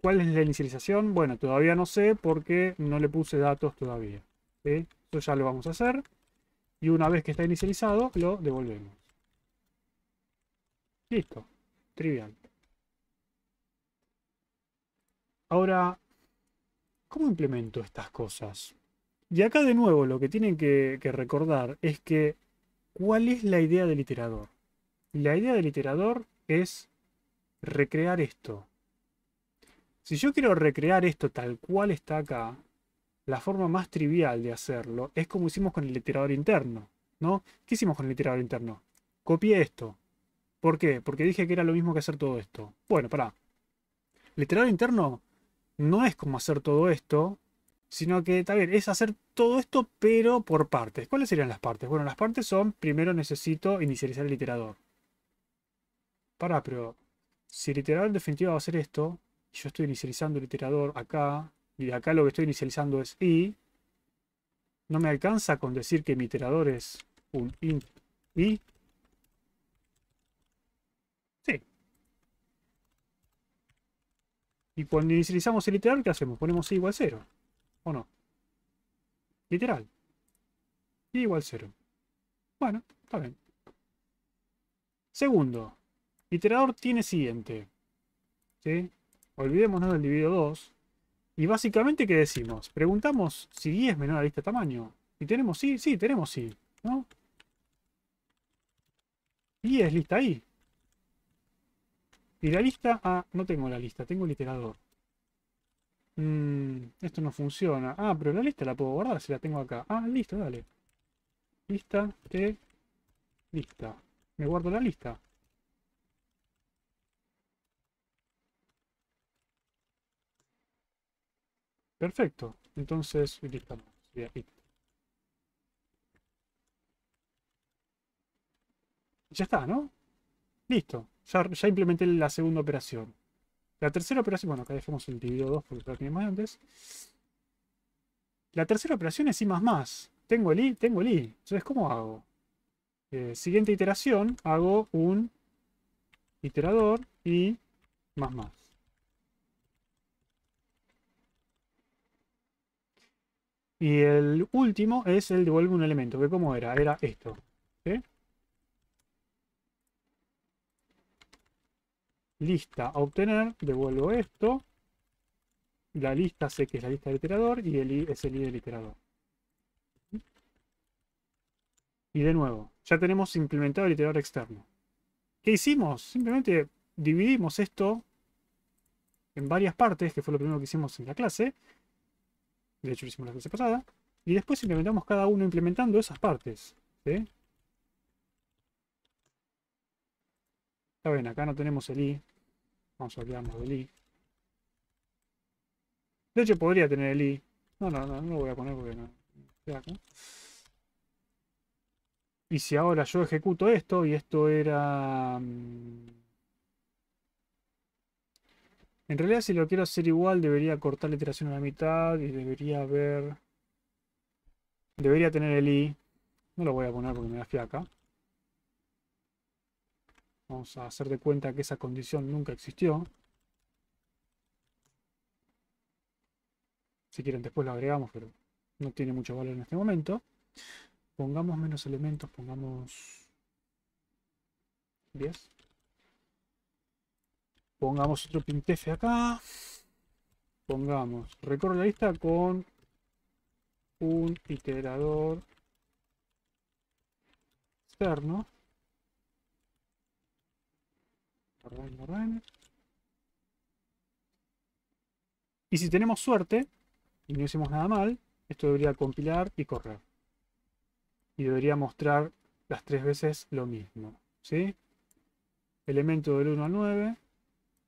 ¿Cuál es la inicialización? Bueno, todavía no sé porque no le puse datos todavía. Eso ya lo vamos a hacer. Y una vez que está inicializado, lo devolvemos. Listo. Trivial. Ahora, ¿cómo implemento estas cosas? Y acá de nuevo lo que tienen que, que recordar es que ¿cuál es la idea del iterador? La idea del iterador es recrear esto. Si yo quiero recrear esto tal cual está acá, la forma más trivial de hacerlo es como hicimos con el iterador interno. ¿no? ¿Qué hicimos con el iterador interno? Copié esto. ¿Por qué? Porque dije que era lo mismo que hacer todo esto. Bueno, pará. El iterador interno no es como hacer todo esto, sino que, bien, es hacer todo esto, pero por partes. ¿Cuáles serían las partes? Bueno, las partes son, primero necesito inicializar el iterador. Pará, pero si el iterador en definitiva va a ser esto, yo estoy inicializando el iterador acá, y acá lo que estoy inicializando es i, no me alcanza con decir que mi iterador es un int i. Sí. Y cuando inicializamos el iterador, ¿qué hacemos? Ponemos i igual 0. ¿O no? Literal. I igual 0. Bueno, está bien. Segundo, iterador tiene siguiente. ¿Sí? Olvidémonos del dividido 2. Y básicamente, ¿qué decimos? Preguntamos si i es menor a la lista de tamaño. ¿Y tenemos sí? Sí, tenemos sí. ¿No? Y es lista i. Y la lista... Ah, no tengo la lista, tengo el iterador. Mm, esto no funciona. Ah, pero la lista la puedo guardar si la tengo acá. Ah, listo, dale. Lista, T, lista. Me guardo la lista. Perfecto. Entonces, listo. Ya está, ¿no? Listo. Ya, implementé la segunda operación. La tercera operación, bueno, acá dejamos el dividido 2 porque lo teníamos antes. La tercera operación es I. Tengo el I, tengo el I. Entonces, ¿cómo hago? Eh, siguiente iteración, hago un iterador y más más. Y el último es el devuelve un elemento, que cómo era, era esto. Lista obtener, devuelvo esto. La lista sé que es la lista del iterador y el i es el i del iterador. Y de nuevo, ya tenemos implementado el iterador externo. ¿Qué hicimos? Simplemente dividimos esto en varias partes, que fue lo primero que hicimos en la clase. De hecho, lo hicimos la clase pasada. Y después implementamos cada uno implementando esas partes. ¿sí? Está bien, acá no tenemos el i. Vamos a olvidarnos del i. De hecho, podría tener el i. No, no, no, no lo voy a poner porque no. Y si ahora yo ejecuto esto, y esto era... En realidad, si lo quiero hacer igual, debería cortar la iteración a la mitad y debería haber... Debería tener el i. No lo voy a poner porque me da fiaca. Vamos a hacer de cuenta que esa condición nunca existió. Si quieren después lo agregamos, pero no tiene mucho valor en este momento. Pongamos menos elementos, pongamos 10. Pongamos otro printf acá. Pongamos, recorre la lista con un iterador externo. Y si tenemos suerte, y no hicimos nada mal, esto debería compilar y correr. Y debería mostrar las tres veces lo mismo. ¿sí? Elemento del 1 al 9,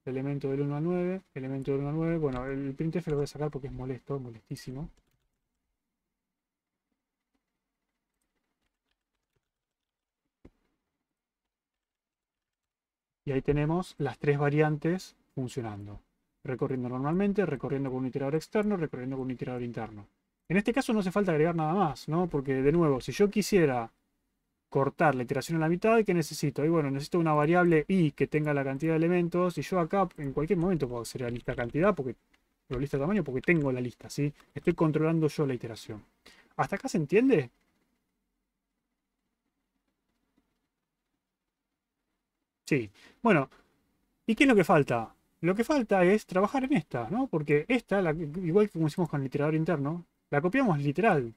elemento del 1 al 9, elemento del 1 al 9. Bueno, el printf lo voy a sacar porque es molesto, molestísimo. Y ahí tenemos las tres variantes funcionando. Recorriendo normalmente, recorriendo con un iterador externo, recorriendo con un iterador interno. En este caso no hace falta agregar nada más, ¿no? Porque, de nuevo, si yo quisiera cortar la iteración a la mitad, ¿qué necesito? Y bueno, necesito una variable i que tenga la cantidad de elementos y yo acá en cualquier momento puedo hacer la lista cantidad porque lo lista tamaño porque tengo la lista, ¿sí? Estoy controlando yo la iteración. ¿Hasta acá se entiende? Sí. Bueno, ¿y qué es lo que falta? Lo que falta es trabajar en esta, ¿no? Porque esta, igual que como hicimos con el iterador interno, la copiamos literal.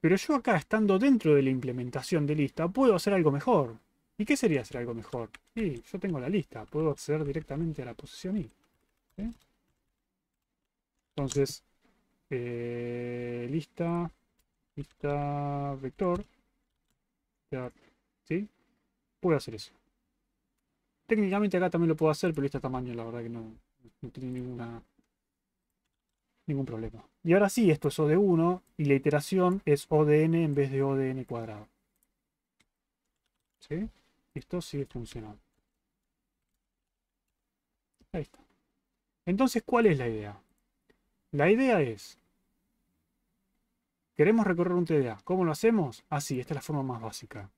Pero yo acá, estando dentro de la implementación de lista, puedo hacer algo mejor. ¿Y qué sería hacer algo mejor? Sí, yo tengo la lista, puedo acceder directamente a la posición i. Entonces, eh, lista, lista vector, ¿sí? Puedo hacer eso. Técnicamente acá también lo puedo hacer, pero este tamaño la verdad que no, tiene ninguna, ningún problema. Y ahora sí, esto es O de 1 y la iteración es O de n en vez de O de n cuadrado. ¿Sí? Esto sigue funcionando. Ahí está. Entonces, ¿cuál es la idea? La idea es, queremos recorrer un TDA. ¿Cómo lo hacemos? Así, esta es la forma más básica.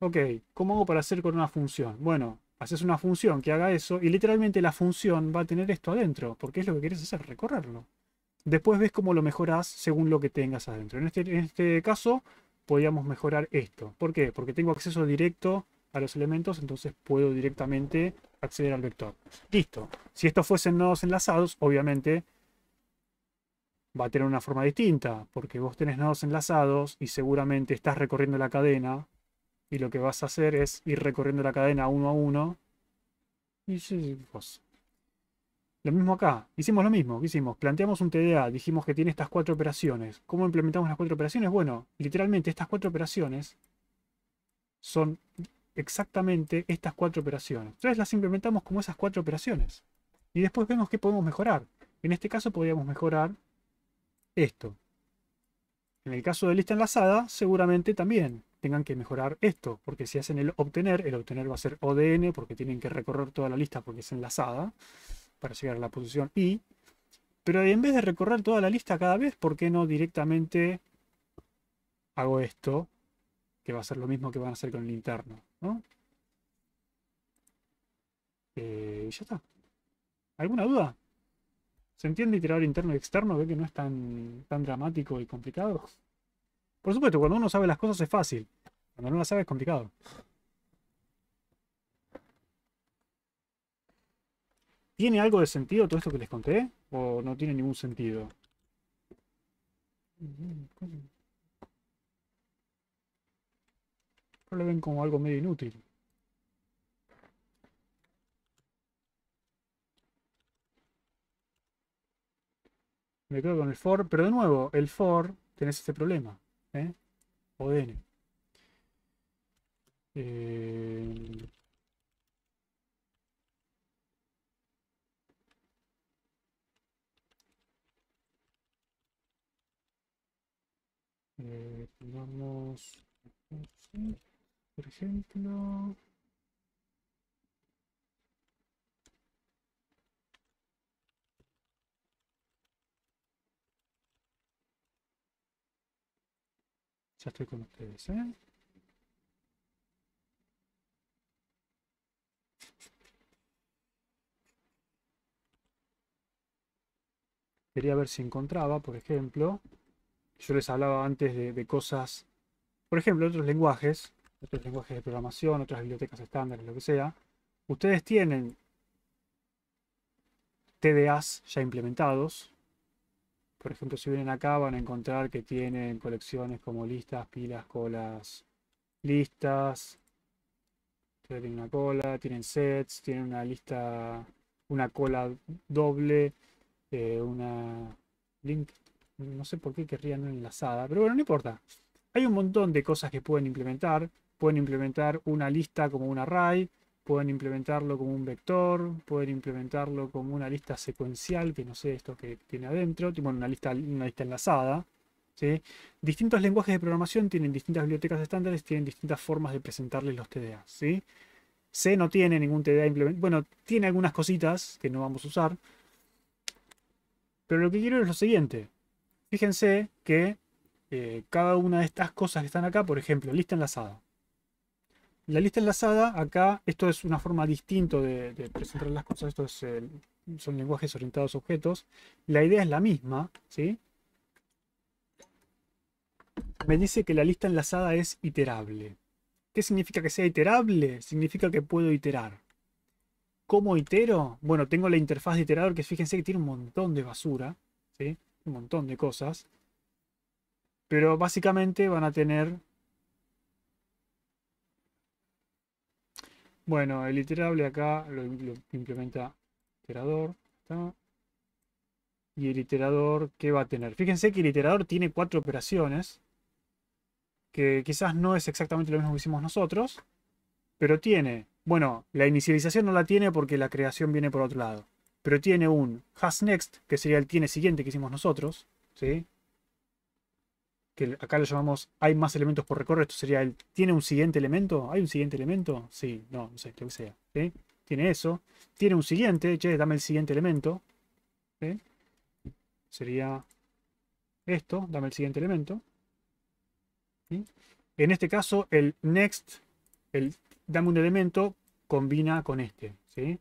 Ok, ¿cómo hago para hacer con una función? Bueno, haces una función que haga eso y literalmente la función va a tener esto adentro, porque es lo que quieres hacer, recorrerlo. Después ves cómo lo mejoras según lo que tengas adentro. En este, en este caso, podríamos mejorar esto. ¿Por qué? Porque tengo acceso directo a los elementos, entonces puedo directamente acceder al vector. Listo. Si estos fuesen nodos enlazados, obviamente va a tener una forma distinta, porque vos tenés nodos enlazados y seguramente estás recorriendo la cadena y lo que vas a hacer es ir recorriendo la cadena uno a uno. Y Lo mismo acá. Hicimos lo mismo. ¿Qué hicimos? Planteamos un TDA. Dijimos que tiene estas cuatro operaciones. ¿Cómo implementamos las cuatro operaciones? Bueno, literalmente estas cuatro operaciones son exactamente estas cuatro operaciones. Entonces las implementamos como esas cuatro operaciones. Y después vemos qué podemos mejorar. En este caso podríamos mejorar esto. En el caso de lista enlazada, seguramente también tengan que mejorar esto, porque si hacen el obtener, el obtener va a ser ODN, porque tienen que recorrer toda la lista porque es enlazada, para llegar a la posición I. Pero en vez de recorrer toda la lista cada vez, ¿por qué no directamente hago esto? Que va a ser lo mismo que van a hacer con el interno, ¿no? Eh, ya está. ¿Alguna duda? ¿Se entiende iterador interno y externo? ¿Ve que no es tan, tan dramático y complicado? Por supuesto, cuando uno sabe las cosas es fácil. Cuando no las sabe es complicado. ¿Tiene algo de sentido todo esto que les conté? ¿O no tiene ningún sentido? lo ven como algo medio inútil. Me quedo con el for, pero de nuevo, el for tenés este problema. ¿eh? ODN. Eh... Eh, por ejemplo. Ya estoy con ustedes, ¿eh? Quería ver si encontraba, por ejemplo, yo les hablaba antes de, cosas, por ejemplo, otros lenguajes, otros lenguajes de programación, otras bibliotecas estándares, lo que sea, ustedes tienen TDAs ya implementados. Por ejemplo, si vienen acá van a encontrar que tienen colecciones como listas, pilas, colas, listas. Tienen una cola, tienen sets, tienen una lista, una cola doble, eh, una link. No sé por qué querrían una enlazada, pero bueno, no importa. Hay un montón de cosas que pueden implementar. Pueden implementar una lista como un array, pueden implementarlo como un vector, pueden implementarlo como una lista secuencial, que no sé esto que tiene adentro, tipo una lista, una lista enlazada. ¿sí? Distintos lenguajes de programación tienen distintas bibliotecas estándares, tienen distintas formas de presentarles los TDA. ¿sí? C no tiene ningún TDA implementado. Bueno, tiene algunas cositas que no vamos a usar. Pero lo que quiero es lo siguiente. Fíjense que eh, cada una de estas cosas que están acá, por ejemplo, lista enlazada. La lista enlazada, acá, esto es una forma distinta de, presentar las cosas, estos son lenguajes orientados a objetos. La idea es la misma, ¿sí? Me dice que la lista enlazada es iterable. ¿Qué significa que sea iterable? Significa que puedo iterar. ¿Cómo itero? Bueno, tengo la interfaz de iterador que fíjense que tiene un montón de basura, ¿sí? Un montón de cosas. Pero básicamente van a tener Bueno, el iterable acá lo, implementa iterador. Y el iterador, ¿qué va a tener? Fíjense que el iterador tiene cuatro operaciones. Que quizás no es exactamente lo mismo que hicimos nosotros. Pero tiene, bueno, la inicialización no la tiene porque la creación viene por otro lado. Pero tiene un hasNext, que sería el tiene siguiente que hicimos nosotros. ¿sí? acá lo llamamos hay más elementos por recorrer, esto sería el ¿tiene un siguiente elemento? ¿Hay un siguiente elemento? Sí, no, no sé, lo que sea. Tiene eso. Tiene un siguiente, che, dame el siguiente elemento. Sería esto, dame el siguiente elemento. En este caso, el next, el dame un elemento, combina con este. ¿sí?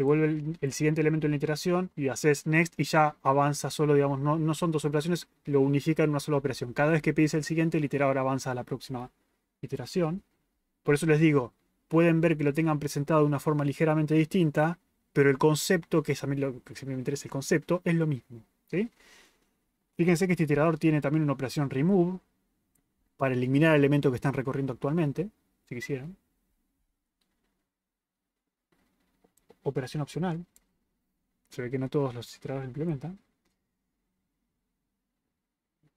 Devuelve el, siguiente elemento en la iteración y haces next y ya avanza solo, digamos, no, no, son dos operaciones, lo unifica en una sola operación. Cada vez que pides el siguiente, el iterador avanza a la próxima iteración. Por eso les digo, pueden ver que lo tengan presentado de una forma ligeramente distinta, pero el concepto, que es a mí lo que me interesa el concepto, es lo mismo. Fíjense que este iterador tiene también una operación remove para eliminar el elemento que están recorriendo actualmente, si quisieran. Operación opcional. Se ve que no todos los iteradores implementan.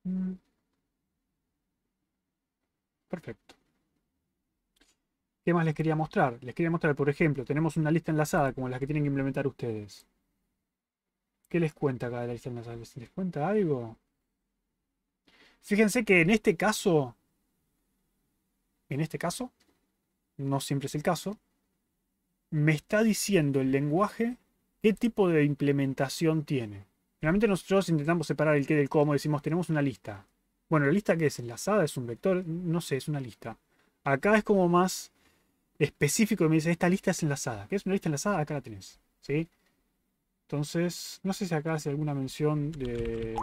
Mm. Perfecto. ¿Qué más les quería mostrar? Les quería mostrar, por ejemplo, tenemos una lista enlazada como la que tienen que implementar ustedes. ¿Qué les cuenta cada lista enlazada? ¿Les cuenta algo? Fíjense que en este caso, en este caso, no siempre es el caso, me está diciendo el lenguaje qué tipo de implementación tiene. Generalmente nosotros intentamos separar el qué del cómo, decimos tenemos una lista. Bueno, la lista que es enlazada es un vector, no sé, es una lista. Acá es como más específico, me dice esta lista es enlazada. ¿Qué es una lista enlazada? Acá la tenés. ¿sí? Entonces, no sé si acá hace alguna mención de,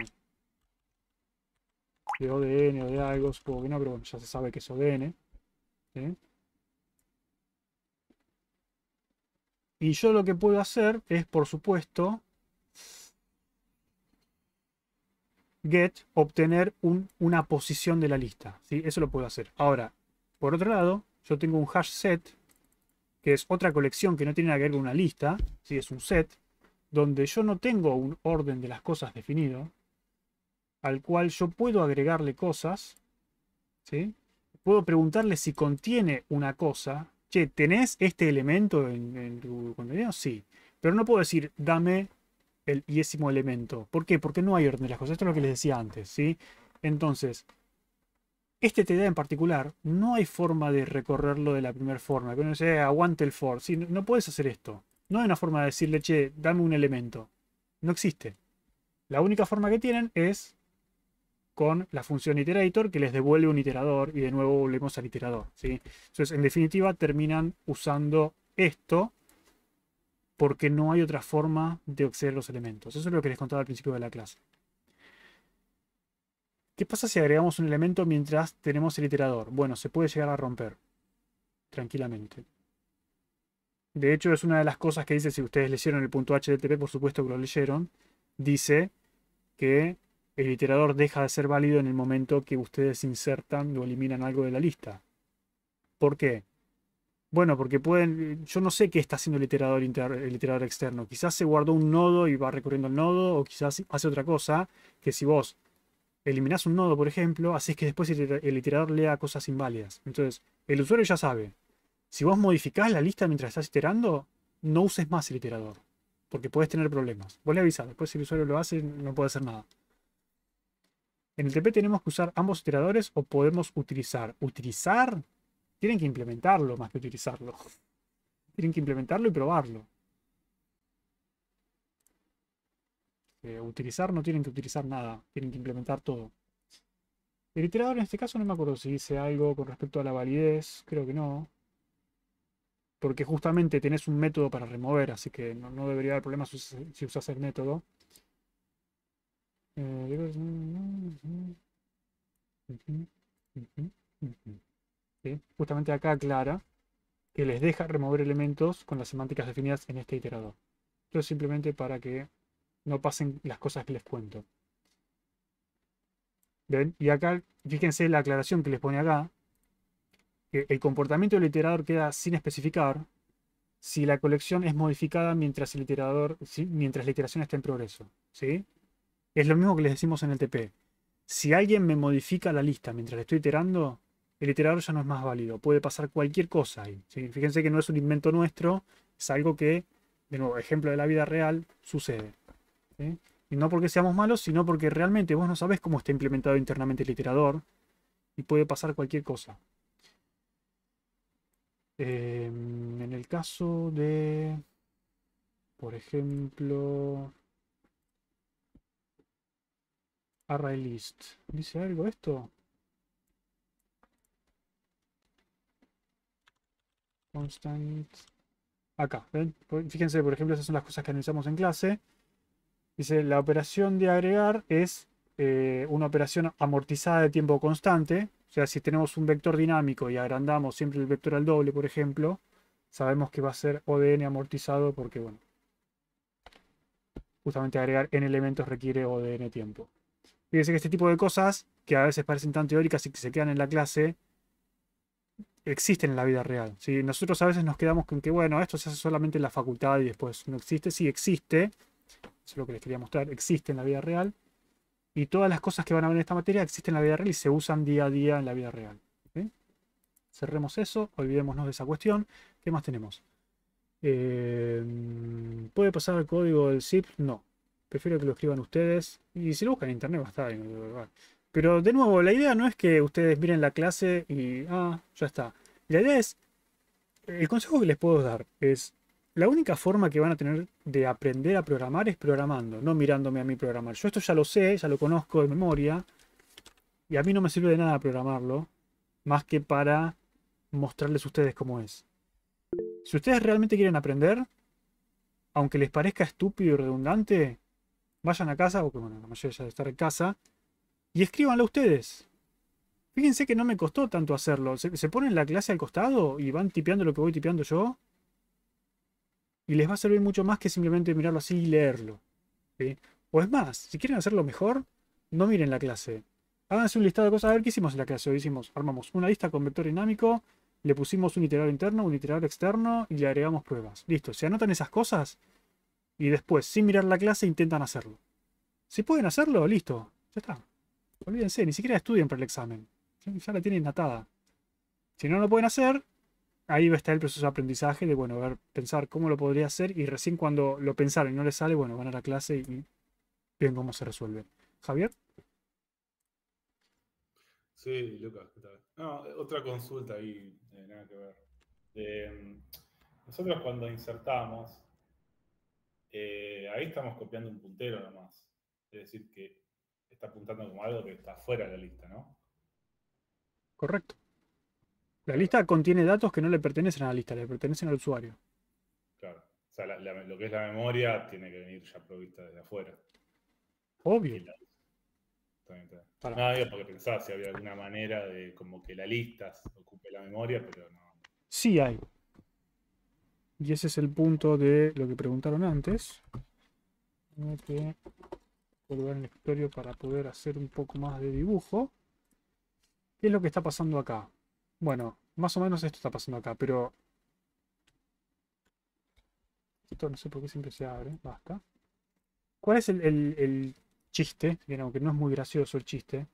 de ODN o de algo, supongo que no, pero bueno, ya se sabe que es ODN. Y yo lo que puedo hacer es, por supuesto, get, obtener una posición de la lista. ¿sí? Eso lo puedo hacer. Ahora, por otro lado, yo tengo un hash set, que es otra colección que no tiene nada que ver con una lista, ¿sí? es un set, donde yo no tengo un orden de las cosas definido, al cual yo puedo agregarle cosas, ¿sí? puedo preguntarle si contiene una cosa. Che, ¿tenés este elemento en, tu contenido? Sí. Pero no puedo decir, dame el iésimo elemento. ¿Por qué? Porque no hay orden de las cosas. Esto es lo que les decía antes, ¿sí? Entonces, este TD en particular, no hay forma de recorrerlo de la primera forma. Que uno dice, aguante el for. ¿sí? No puedes hacer esto. No hay una forma de decirle, che, dame un elemento. No existe. La única forma que tienen es con la función iterator que les devuelve un iterador y de nuevo volvemos al iterador. ¿sí? Entonces, en definitiva, terminan usando esto porque no hay otra forma de acceder a los elementos. Eso es lo que les contaba al principio de la clase. ¿Qué pasa si agregamos un elemento mientras tenemos el iterador? Bueno, se puede llegar a romper tranquilamente. De hecho, es una de las cosas que dice, si ustedes leyeron el punto HTTP, por supuesto que lo leyeron, dice que el iterador deja de ser válido en el momento que ustedes insertan o eliminan algo de la lista. ¿Por qué? Bueno, porque pueden. Yo no sé qué está haciendo el iterador, el iterador externo. Quizás se guardó un nodo y va recorriendo el nodo, o quizás hace otra cosa. Que si vos eliminás un nodo, por ejemplo, haces que después el iterador lea cosas inválidas. Entonces, el usuario ya sabe. Si vos modificás la lista mientras estás iterando, no uses más el iterador. Porque puedes tener problemas. Vos le avisás. Después, si el usuario lo hace, no puede hacer nada. En el TP tenemos que usar ambos iteradores o podemos utilizar. ¿Utilizar? Tienen que implementarlo más que utilizarlo. [LAUGHS] Tienen que implementarlo y probarlo. Eh, utilizar no tienen que utilizar nada. Tienen que implementar todo. El iterador en este caso no me acuerdo si dice algo con respecto a la validez. Creo que no. Porque justamente tenés un método para remover, así que no, debería haber problema si usas el método. Justamente acá aclara que les deja remover elementos con las semánticas definidas en este iterador. Esto es simplemente para que no pasen las cosas que les cuento. ¿Ven? Y acá, fíjense la aclaración que les pone acá. Que el comportamiento del iterador queda sin especificar si la colección es modificada mientras, el iterador, mientras la iteración está en progreso. ¿sí? Es lo mismo que les decimos en el TP. Si alguien me modifica la lista mientras le estoy iterando, el iterador ya no es más válido. Puede pasar cualquier cosa ahí. Fíjense que no es un invento nuestro, es algo que, de nuevo, ejemplo de la vida real, sucede. Y no porque seamos malos, sino porque realmente vos no sabés cómo está implementado internamente el iterador y puede pasar cualquier cosa. Em, en el caso de, por ejemplo, Array list. ¿Dice algo esto? Constant. Acá, ¿ven? Fíjense, por ejemplo, esas son las cosas que analizamos en clase. Dice, la operación de agregar es eh, una operación amortizada de tiempo constante. O sea, si tenemos un vector dinámico y agrandamos siempre el vector al doble, por ejemplo, sabemos que va a ser ODN amortizado porque, bueno, justamente agregar n elementos requiere ODN tiempo. Fíjense que este tipo de cosas, que a veces parecen tan teóricas y que se quedan en la clase, existen en la vida real. ¿sí? Nosotros a veces nos quedamos con que, bueno, esto se hace solamente en la facultad y después no existe. Sí, existe. Eso es lo que les quería mostrar. Existe en la vida real. Y todas las cosas que van a ver en esta materia existen en la vida real y se usan día a día en la vida real. Cerremos eso, olvidémonos de esa cuestión. ¿Qué más tenemos? Eh, ¿Puede pasar el código del zip? No. Prefiero que lo escriban ustedes. Y si lo buscan en internet va a estar. Pero de nuevo, la idea no es que ustedes miren la clase y. Ah, ya está. La idea es. El consejo que les puedo dar es. La única forma que van a tener de aprender a programar es programando, no mirándome a mí programar. Yo esto ya lo sé, ya lo conozco de memoria. Y a mí no me sirve de nada programarlo. Más que para mostrarles a ustedes cómo es. Si ustedes realmente quieren aprender, aunque les parezca estúpido y redundante, vayan a casa, o que bueno, la mayoría ya de estar en casa, y escríbanlo ustedes. Fíjense que no me costó tanto hacerlo. Se, se ponen la clase al costado y van tipeando lo que voy tipeando yo. Y les va a servir mucho más que simplemente mirarlo así y leerlo. O es más, si quieren hacerlo mejor, no miren la clase. Háganse un listado de cosas. A ver qué hicimos en la clase. Hoy hicimos, armamos una lista con vector dinámico, le pusimos un iterador interno, un iterador externo y le agregamos pruebas. Listo, se anotan esas cosas y después, sin mirar la clase, intentan hacerlo. Si pueden hacerlo, listo, ya está. Olvídense, ni siquiera estudien para el examen. Ya la tienen atada. Si no lo pueden hacer, ahí va a estar el proceso de aprendizaje de, bueno, ver, pensar cómo lo podría hacer y recién cuando lo pensaron y no les sale, bueno, van a la clase y ven cómo se resuelve. Javier. Sí, Lucas, otra consulta ahí, eh, nada que ver. Em, nosotros cuando insertamos, eh, ahí estamos copiando un puntero nomás. Es decir, que está apuntando como algo que está fuera de la lista, ¿no? Correcto. La lista contiene datos que no le pertenecen a la lista, le pertenecen al usuario. Claro. O sea, lo que es la memoria tiene que venir ya provista desde afuera. Obvio. No, digo porque pensaba si había alguna manera de como que la lista ocupe la memoria, pero no. Sí hay. Y ese es el punto de lo que preguntaron antes. Tengo que volver al escritorio para poder hacer un poco más de dibujo. ¿Qué es lo que está pasando acá? Bueno, más o menos esto está pasando acá, pero... Esto no sé por qué siempre se abre, basta. ¿Cuál es el, chiste? aunque no es muy gracioso el chiste.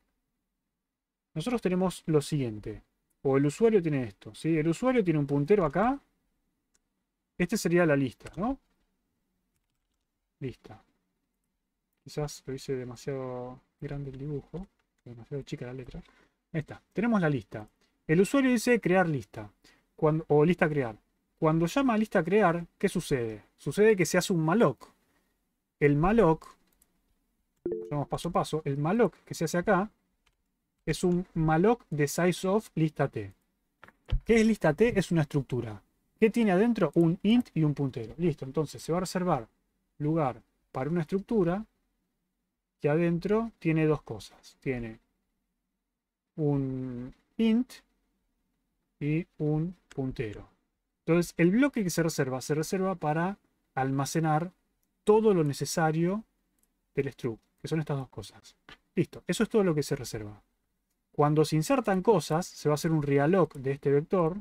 Nosotros tenemos lo siguiente. O el usuario tiene esto, ¿sí? El usuario tiene un puntero acá. Este sería la lista, ¿no? Lista. Quizás lo hice demasiado grande el dibujo. Demasiado chica la letra. Ahí está. Tenemos la lista. El usuario dice crear lista. O lista crear. Cuando llama a lista crear, ¿qué sucede? Sucede que se hace un malloc. El malloc, vamos paso a paso, el malloc que se hace acá es un malloc de size of lista t. ¿Qué es lista t? Es una estructura. ¿Qué tiene adentro? Un int y un puntero. Listo, entonces se va a reservar lugar para una estructura que adentro tiene dos cosas. Tiene un int y un puntero. Entonces, el bloque que se reserva, se reserva para almacenar todo lo necesario del struct, que son estas dos cosas. Listo, eso es todo lo que se reserva. Cuando se insertan cosas, se va a hacer un realloc de este vector.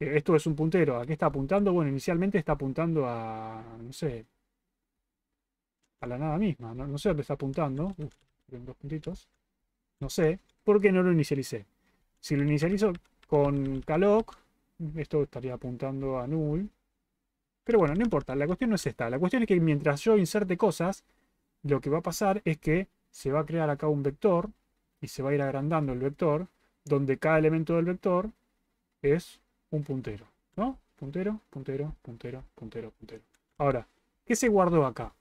Esto es un puntero. ¿A qué está apuntando? Bueno, inicialmente está apuntando a, no sé, a la nada misma. No, sé dónde está apuntando. dos puntitos. No sé, porque no lo inicialicé. Si lo inicializo con calloc, esto estaría apuntando a null. Pero bueno, no importa, la cuestión no es esta. La cuestión es que mientras yo inserte cosas, lo que va a pasar es que se va a crear acá un vector y se va a ir agrandando el vector, donde cada elemento del vector es un puntero. ¿No? Puntero, puntero, puntero, puntero, puntero. Ahora, ¿qué se guardó acá?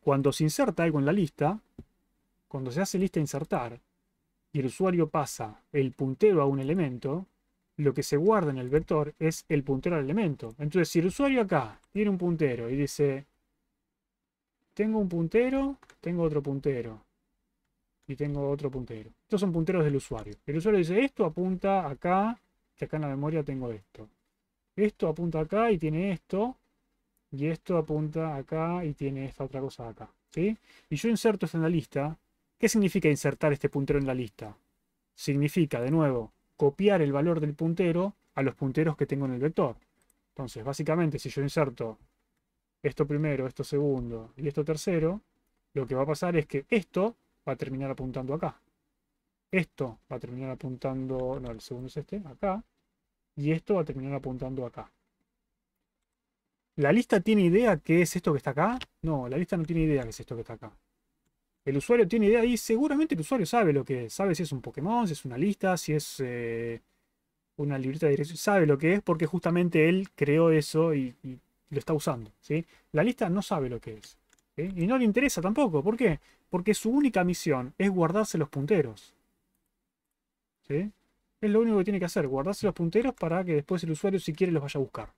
Cuando se inserta algo en la lista, cuando se hace lista insertar, y el usuario pasa el puntero a un elemento, lo que se guarda en el vector es el puntero al elemento. Entonces, si el usuario acá tiene un puntero y dice, tengo un puntero, tengo otro puntero, y tengo otro puntero. Estos son punteros del usuario. El usuario dice, esto apunta acá, que acá en la memoria tengo esto. Esto apunta acá y tiene esto, y esto apunta acá y tiene esta otra cosa acá. ¿sí? Y yo inserto esto en la lista, ¿Qué significa insertar este puntero en la lista? Significa, de nuevo, copiar el valor del puntero a los punteros que tengo en el vector. Entonces, básicamente, si yo inserto esto primero, esto segundo y esto tercero, lo que va a pasar es que esto va a terminar apuntando acá. Esto va a terminar apuntando, no, el segundo es este, acá. Y esto va a terminar apuntando acá. ¿La lista tiene idea qué es esto que está acá? No, la lista no tiene idea qué es esto que está acá. El usuario tiene idea y seguramente el usuario sabe lo que es. Sabe si es un Pokémon, si es una lista, si es eh, una libreta de dirección. Sabe lo que es porque justamente él creó eso y, lo está usando. ¿sí? La lista no sabe lo que es. Y no le interesa tampoco. ¿Por qué? Porque su única misión es guardarse los punteros. Es lo único que tiene que hacer, guardarse los punteros para que después el usuario si quiere los vaya a buscar.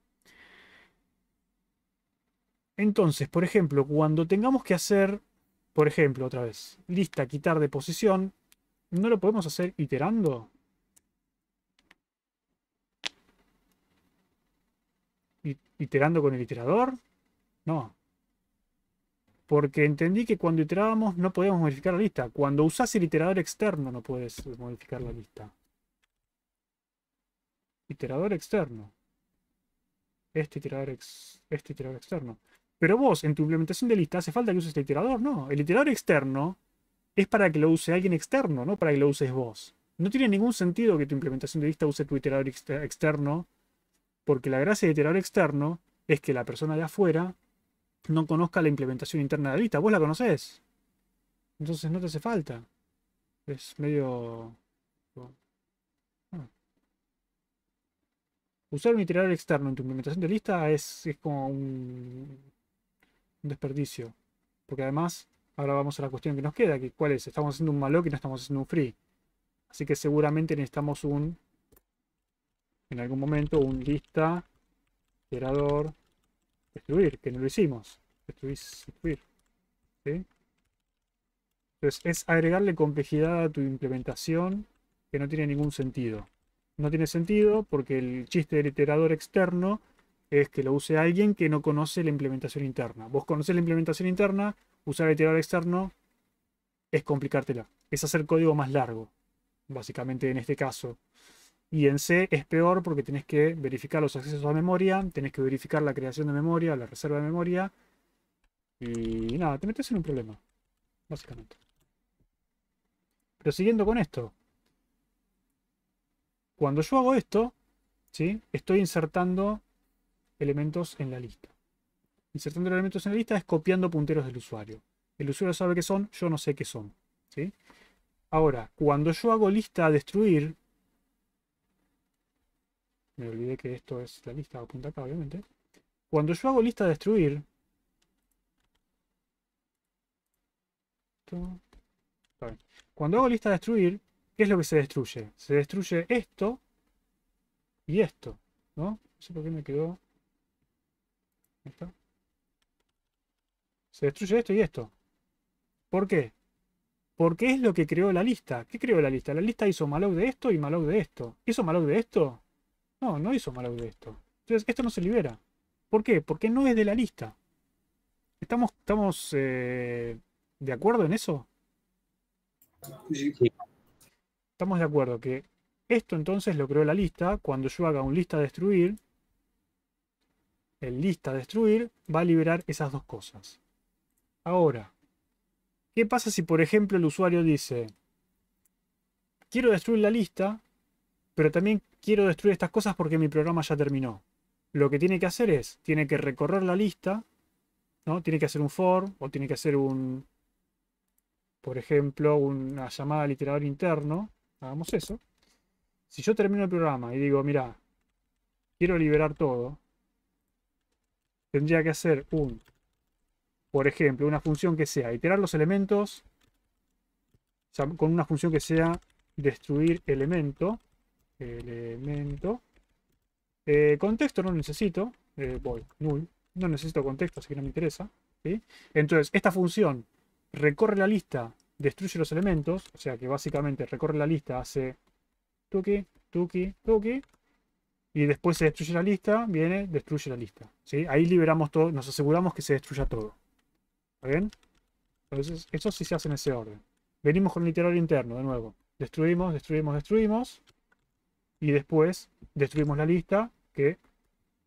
Entonces, por ejemplo, cuando tengamos que hacer, por ejemplo, otra vez, lista quitar de posición, ¿no lo podemos hacer iterando? ¿Iterando con el iterador? No. Porque entendí que cuando iterábamos no podíamos modificar la lista. Cuando usás el iterador externo no puedes modificar la lista. Iterador externo. Este iterador, ex- este iterador externo. Pero vos, en tu implementación de lista, hace falta que uses el iterador. No, el iterador externo es para que lo use alguien externo, no para que lo uses vos. No tiene ningún sentido que tu implementación de lista use tu iterador exter- externo, porque la gracia del iterador externo es que la persona de afuera no conozca la implementación interna de la lista. Vos la conocés. Entonces no te hace falta. Es medio... Ah. Usar un iterador externo en tu implementación de lista es, es como un, un desperdicio. Porque además, ahora vamos a la cuestión que nos queda, que cuál es, estamos haciendo un malloc y no estamos haciendo un free. Así que seguramente necesitamos un, en algún momento, un lista, iterador, destruir, que no lo hicimos. Destruir. Entonces es agregarle complejidad a tu implementación que no tiene ningún sentido. No tiene sentido porque el chiste del iterador externo es que lo use alguien que no conoce la implementación interna. Vos conocés la implementación interna, usar el iterador externo es complicártela. Es hacer código más largo, básicamente en este caso. Y en C es peor porque tenés que verificar los accesos a memoria, tenés que verificar la creación de memoria, la reserva de memoria. Y nada, te metes en un problema, básicamente. Pero siguiendo con esto, cuando yo hago esto, ¿sí? estoy insertando elementos en la lista. Insertando elementos en la lista es copiando punteros del usuario. El usuario sabe qué son, yo no sé qué son. ¿sí? Ahora, cuando yo hago lista a destruir, me olvidé que esto es la lista apunta acá, obviamente. Cuando yo hago lista a destruir, cuando hago lista a destruir, ¿qué es lo que se destruye? Se destruye esto y esto, ¿no? No sé por qué me quedó. Se destruye esto y esto. ¿Por qué? Porque es lo que creó la lista. ¿Qué creó la lista? La lista hizo malloc de esto y malloc de esto. ¿Hizo malloc de esto? No, no hizo malloc de esto. Entonces, esto no se libera. ¿Por qué? Porque no es de la lista. ¿Estamos, estamos eh, de acuerdo en eso? Sí, sí. Estamos de acuerdo que esto entonces lo creó la lista. Cuando yo haga un lista destruir, el lista destruir va a liberar esas dos cosas. Ahora, ¿qué pasa si por ejemplo el usuario dice, quiero destruir la lista, pero también quiero destruir estas cosas porque mi programa ya terminó? Lo que tiene que hacer es, tiene que recorrer la lista, ¿no? Tiene que hacer un for o tiene que hacer un, por ejemplo, una llamada al iterador interno. Hagamos eso. Si yo termino el programa y digo, mira, quiero liberar todo, tendría que hacer un, por ejemplo, una función que sea iterar los elementos, con una función que sea destruir elemento, elemento. Eh, contexto no necesito, eh, voy, null, no necesito contexto, así que no me interesa. Entonces, esta función recorre la lista, destruye los elementos, o sea que básicamente recorre la lista, hace tuki, tuki, tuki, y después se destruye la lista, viene, destruye la lista. Ahí liberamos todo, nos aseguramos que se destruya todo. ¿Está bien? Entonces, eso sí se hace en ese orden. Venimos con el iterador interno, de nuevo. Destruimos, destruimos, destruimos. Y después destruimos la lista que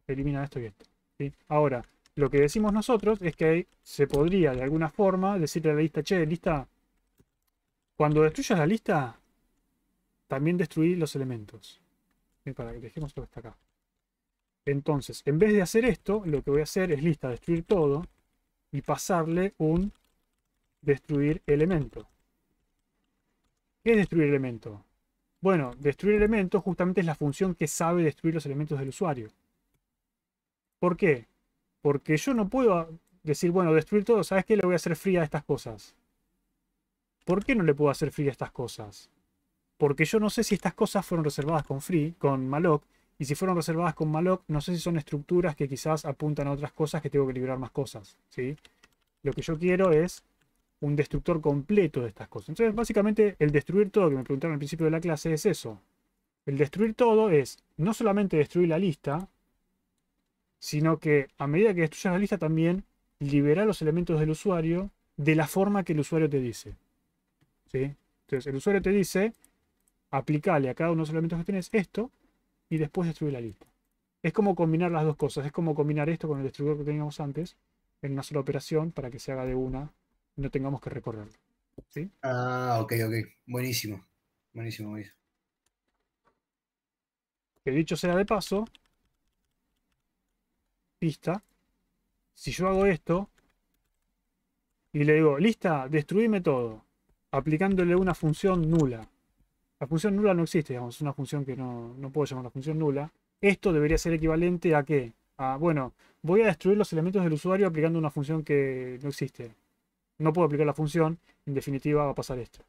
elimina esto y esto. ¿sí? Ahora, lo que decimos nosotros es que se podría de alguna forma decirle a la lista, che, lista, cuando destruyas la lista, también destruir los elementos. Bien, Para que dejemos que está acá. Entonces, en vez de hacer esto, lo que voy a hacer es lista destruir todo y pasarle un destruir elemento. ¿Qué es destruir elemento? Bueno, destruir elemento justamente es la función que sabe destruir los elementos del usuario. ¿Por qué? Porque yo no puedo decir, bueno, destruir todo, ¿sabes qué? Le voy a hacer free a estas cosas. ¿Por qué no le puedo hacer free a estas cosas? Porque yo no sé si estas cosas fueron reservadas con free, con malloc, Y si fueron reservadas con malloc, no sé si son estructuras que quizás apuntan a otras cosas que tengo que liberar más cosas. ¿sí? Lo que yo quiero es un destructor completo de estas cosas. Entonces, básicamente, el destruir todo, que me preguntaron al principio de la clase, es eso. El destruir todo es no solamente destruir la lista, sino que a medida que destruyas la lista también liberar los elementos del usuario de la forma que el usuario te dice. ¿Sí? Entonces, el usuario te dice, aplicale a cada uno de los elementos que tienes esto y después destruir la lista. Es como combinar las dos cosas, es como combinar esto con el destructor que teníamos antes en una sola operación para que se haga de una no tengamos que recorrerlo. ¿Sí? Ah, ok, ok. Buenísimo. Buenísimo, buenísimo. Que dicho sea de paso, pista, si yo hago esto y le digo, lista, destruime todo, aplicándole una función nula. La función nula no existe, digamos, es una función que no, no puedo llamar la función nula. Esto debería ser equivalente a qué? A, bueno, voy a destruir los elementos del usuario aplicando una función que no existe. No puedo aplicar la función, en definitiva va a pasar esto.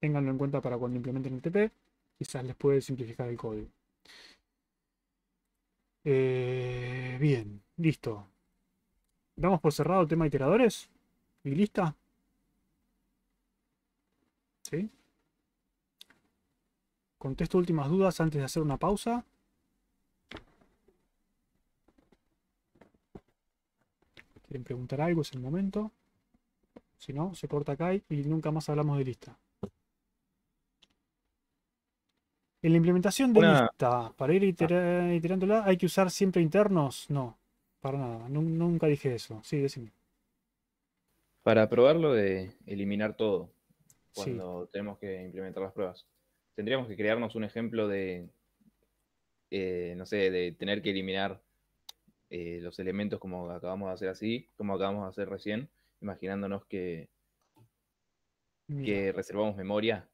Ténganlo en cuenta para cuando implementen el TP, quizás les puede simplificar el código. Eh, bien, listo. Damos por cerrado el tema de iteradores. ¿Y lista? ¿Sí? Contesto últimas dudas antes de hacer una pausa. ¿Quieren preguntar algo? Es el momento. Si no, se corta acá y nunca más hablamos de lista. En la implementación de Una- lista, para ir itera- iterándola, ¿hay que usar siempre internos? No, para nada. Nun- nunca dije eso. Sí, decime. Para probarlo de eliminar todo Sí. cuando tenemos que implementar las pruebas, tendríamos que crearnos un ejemplo de, eh, no sé, de tener que eliminar eh, los elementos como acabamos de hacer así, como acabamos de hacer recién, imaginándonos que, Mira, que reservamos memoria.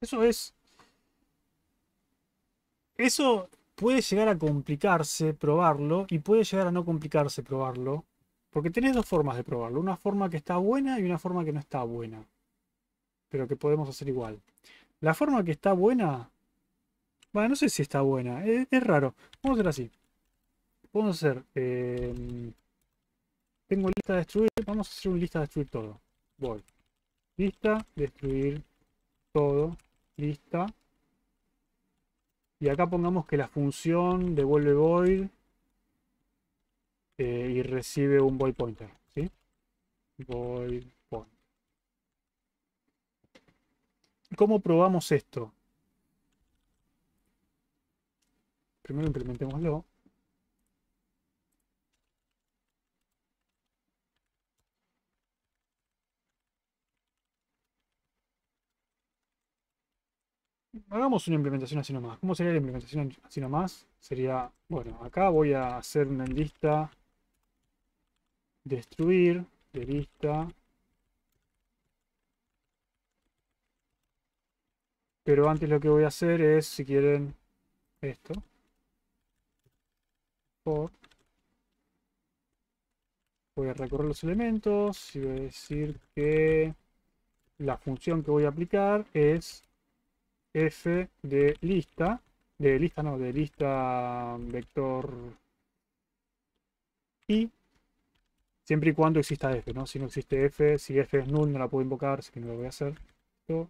Eso es. Eso puede llegar a complicarse probarlo y puede llegar a no complicarse probarlo. Porque tenés dos formas de probarlo. Una forma que está buena y una forma que no está buena. Pero que podemos hacer igual. La forma que está buena. Bueno, no sé si está buena. Es, es raro. Vamos a hacer así. A hacer. eh, tengo lista de destruir. Vamos a hacer una lista de destruir todo. Voy. Lista, destruir todo. Lista. Y acá pongamos que la función devuelve void eh, y recibe un void pointer. ¿sí? Void pointer. ¿Cómo probamos esto? Primero implementémoslo. Hagamos una implementación así nomás. ¿Cómo sería la implementación así nomás? Sería, bueno, acá voy a hacer una lista destruir de lista. Pero antes lo que voy a hacer es, si quieren, esto. For. Voy a recorrer los elementos y voy a decir que la función que voy a aplicar es f de lista, de lista no, de lista vector y siempre y cuando exista f, ¿no? Si no existe f, si f es null no la puedo invocar, así que no lo voy a hacer. Esto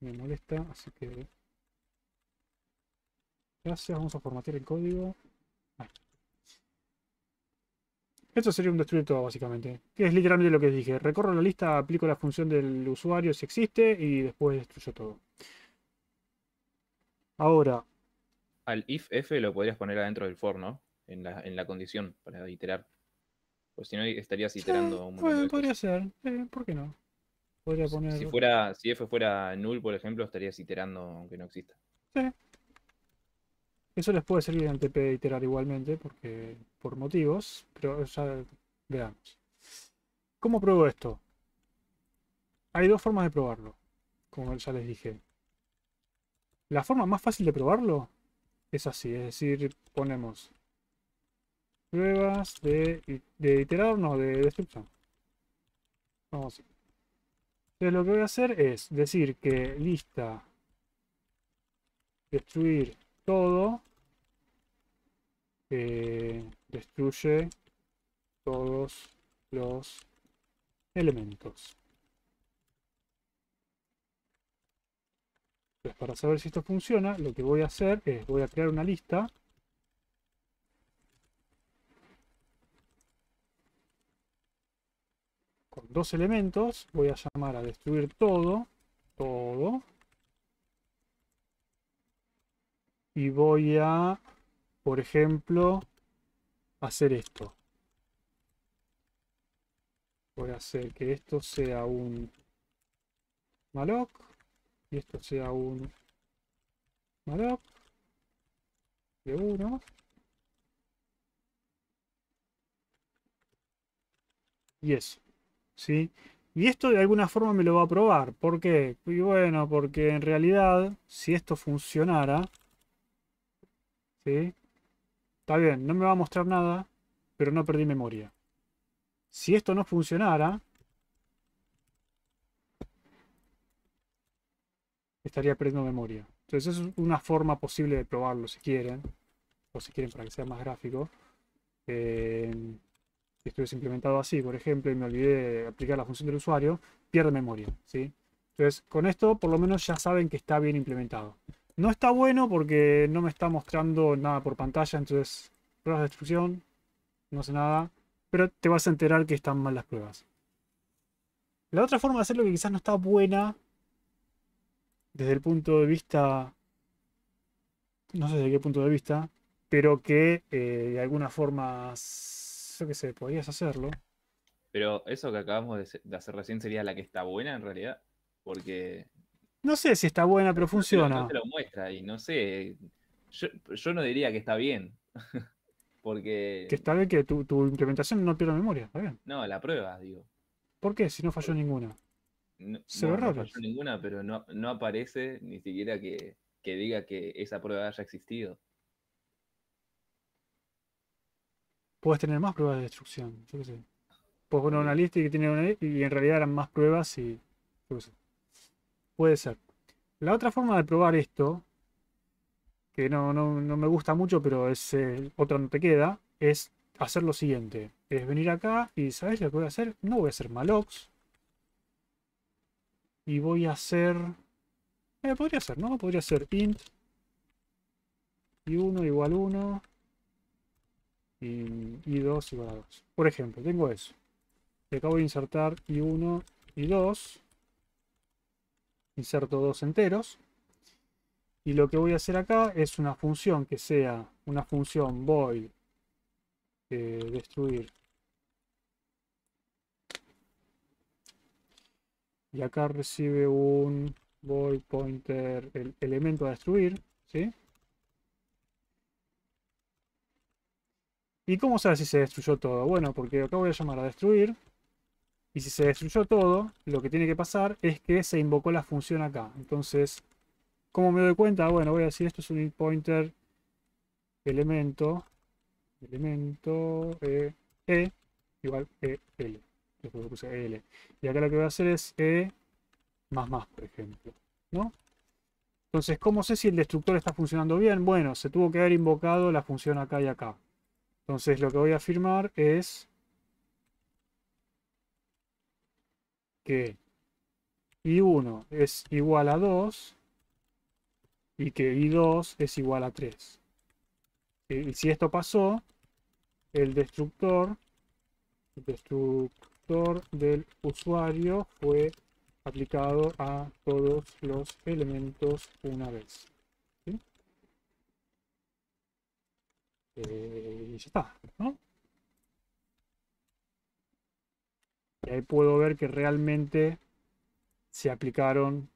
me molesta, así que gracias, vamos a formatear el código. Esto sería un destruir todo básicamente, que es literalmente lo que dije. Recorro la lista, aplico la función del usuario si existe y después destruyo todo. Ahora, Al if f lo podrías poner adentro del for, ¿no? En la, en la condición para iterar. Pues si no estarías iterando un montón puede- de podría ser, eh, ¿por qué no? Podría poner... Si fuera, si f fuera null, por ejemplo, estarías iterando aunque no exista. Eso les puede servir en TP de iterar igualmente, porque por motivos, pero ya veamos. ¿Cómo pruebo esto? Hay dos formas de probarlo, como ya les dije. La forma más fácil de probarlo es así, es decir, ponemos pruebas de, de iterar, no, de destrucción. Vamos. Entonces lo que voy a hacer es decir que lista destruir todo, eh, destruye todos los elementos. Para saber si esto funciona, lo que voy a hacer es, voy a crear una lista. Con dos elementos, voy a llamar a destruir todo, todo, y voy a, por ejemplo, hacer esto. Voy a hacer que esto sea un malloc y esto sea un malloc de 1 y eso. ¿sí? Y esto de alguna forma me lo va a probar. ¿Por qué? Y bueno, porque en realidad, si esto funcionara, ¿sí? Está bien, no me va a mostrar nada, pero no perdí memoria. Si esto no funcionara, estaría perdiendo memoria. Entonces es una forma posible de probarlo si quieren, o si quieren para que sea más gráfico. Eh, si estuviese implementado así, por ejemplo, y me olvidé de aplicar la función del usuario, pierde memoria. ¿sí? Entonces, con esto por lo menos ya saben que está bien implementado. No está bueno porque no me está mostrando nada por pantalla, entonces pruebas de destrucción, no sé nada, pero te vas a enterar que están mal las pruebas. La otra forma de hacerlo que quizás no está buena desde el punto de vista, no sé de qué punto de vista, pero que eh, de alguna forma, yo qué sé, podrías hacerlo. Pero eso que acabamos de, hacer recién sería la que está buena en realidad. Porque No sé si está buena, pero funciona. No te lo muestra y no sé. Yo, yo no diría que está bien. [LAUGHS] Porque. Que está bien que tu, tu implementación no pierda memoria, está bien. No, la prueba, digo. ¿Por qué? Si no falló ninguna. No, Cero no, no ninguna, pero no, no aparece ni siquiera que, que diga que esa prueba haya existido. Puedes tener más pruebas de destrucción, yo qué sé. Puedes poner una lista y que tiene una li- y en realidad eran más pruebas y. yo qué sé. Puede ser. La otra forma de probar esto, que no, no, no me gusta mucho, pero es eh, otra no te queda, es hacer lo siguiente. Es venir acá y ¿sabes lo que voy a hacer? No voy a hacer mallocs. Y voy a hacer. Eh, podría ser, ¿no? Podría ser int. Y 1 igual 1 y, y 2 igual a 2. Por ejemplo, tengo eso. Y acá voy a insertar i1 y 2. Inserto dos enteros. Y lo que voy a hacer acá es una función que sea una función void eh, destruir. Y acá recibe un void pointer, el elemento a destruir. ¿sí? ¿Y cómo sabes si se destruyó todo? Bueno, porque acá voy a llamar a destruir. Y si se destruyó todo, lo que tiene que pasar es que se invocó la función acá. Entonces, ¿cómo me doy cuenta? Bueno, voy a decir esto es un int pointer elemento. Elemento e, e igual e, l. L. Y acá lo que voy a hacer es e más más, por ejemplo. ¿No? Entonces, ¿cómo sé si el destructor está funcionando bien? Bueno, se tuvo que haber invocado la función acá y acá. Entonces lo que voy a afirmar es que i1 es igual a 2 y que i2 es igual a 3. Y si esto pasó, el destructor, el del usuario fue aplicado a todos los elementos una vez. Eh, y ya está, ¿no? Y ahí puedo ver que realmente se aplicaron,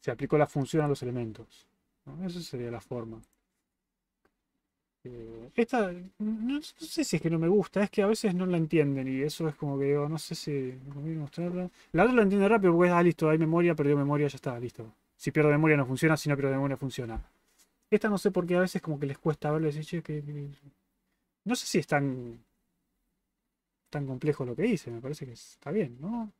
se aplicó la función a los elementos. ¿no? Esa sería la forma. Eh, esta, no, sé si es que no me gusta, es que a veces no la entienden y eso es como que digo, no sé si conviene mostrarla. La otra la entiende rápido porque es, ah, listo, hay memoria, perdió memoria, ya está, listo. Si pierdo memoria no funciona, si no pierdo memoria funciona. Esta no sé por qué a veces como que les cuesta verlo y decir, "Che, que- que-". No sé si es tan, tan complejo lo que hice, me parece que está bien, ¿no?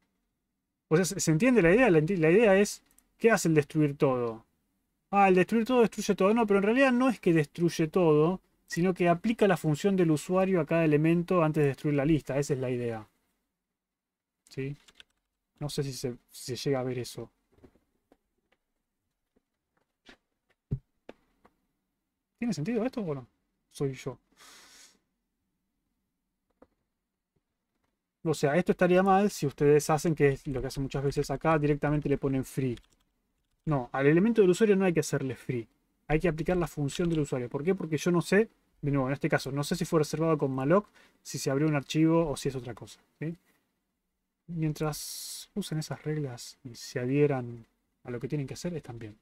O sea, ¿se entiende la idea? La, la idea es, ¿qué hace el destruir todo? ah, el destruir todo destruye todo. No, pero en realidad no es que destruye todo, sino que aplica la función del usuario a cada elemento antes de destruir la lista. Esa es la idea. ¿Sí? No sé si se, si se llega a ver eso. ¿Tiene sentido esto o no? Soy yo. O sea, esto estaría mal si ustedes hacen, que es lo que hacen muchas veces acá, directamente le ponen free. No, al elemento del usuario no hay que hacerle free. Hay que aplicar la función del usuario. ¿Por qué? Porque yo no sé, de nuevo, en este caso, no sé si fue reservado con malloc, si se abrió un archivo o si es otra cosa. Mientras usen esas reglas y se adhieran a lo que tienen que hacer, están bien.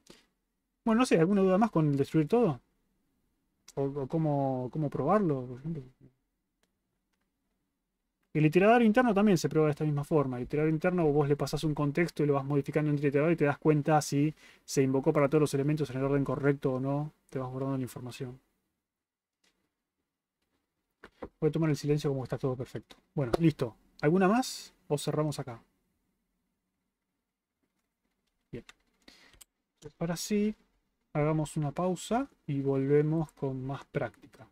Bueno, no sé, ¿alguna duda más con destruir todo? ¿O, cómo, cómo probarlo? El iterador interno también se prueba de esta misma forma. El iterador interno vos le pasás un contexto y lo vas modificando entre iterador y te das cuenta si se invocó para todos los elementos en el orden correcto o no. Te vas guardando la información. Voy a tomar el silencio como está todo perfecto. Bueno, listo. ¿Alguna más? ¿O cerramos acá? Bien. Ahora sí, hagamos una pausa y volvemos con más práctica.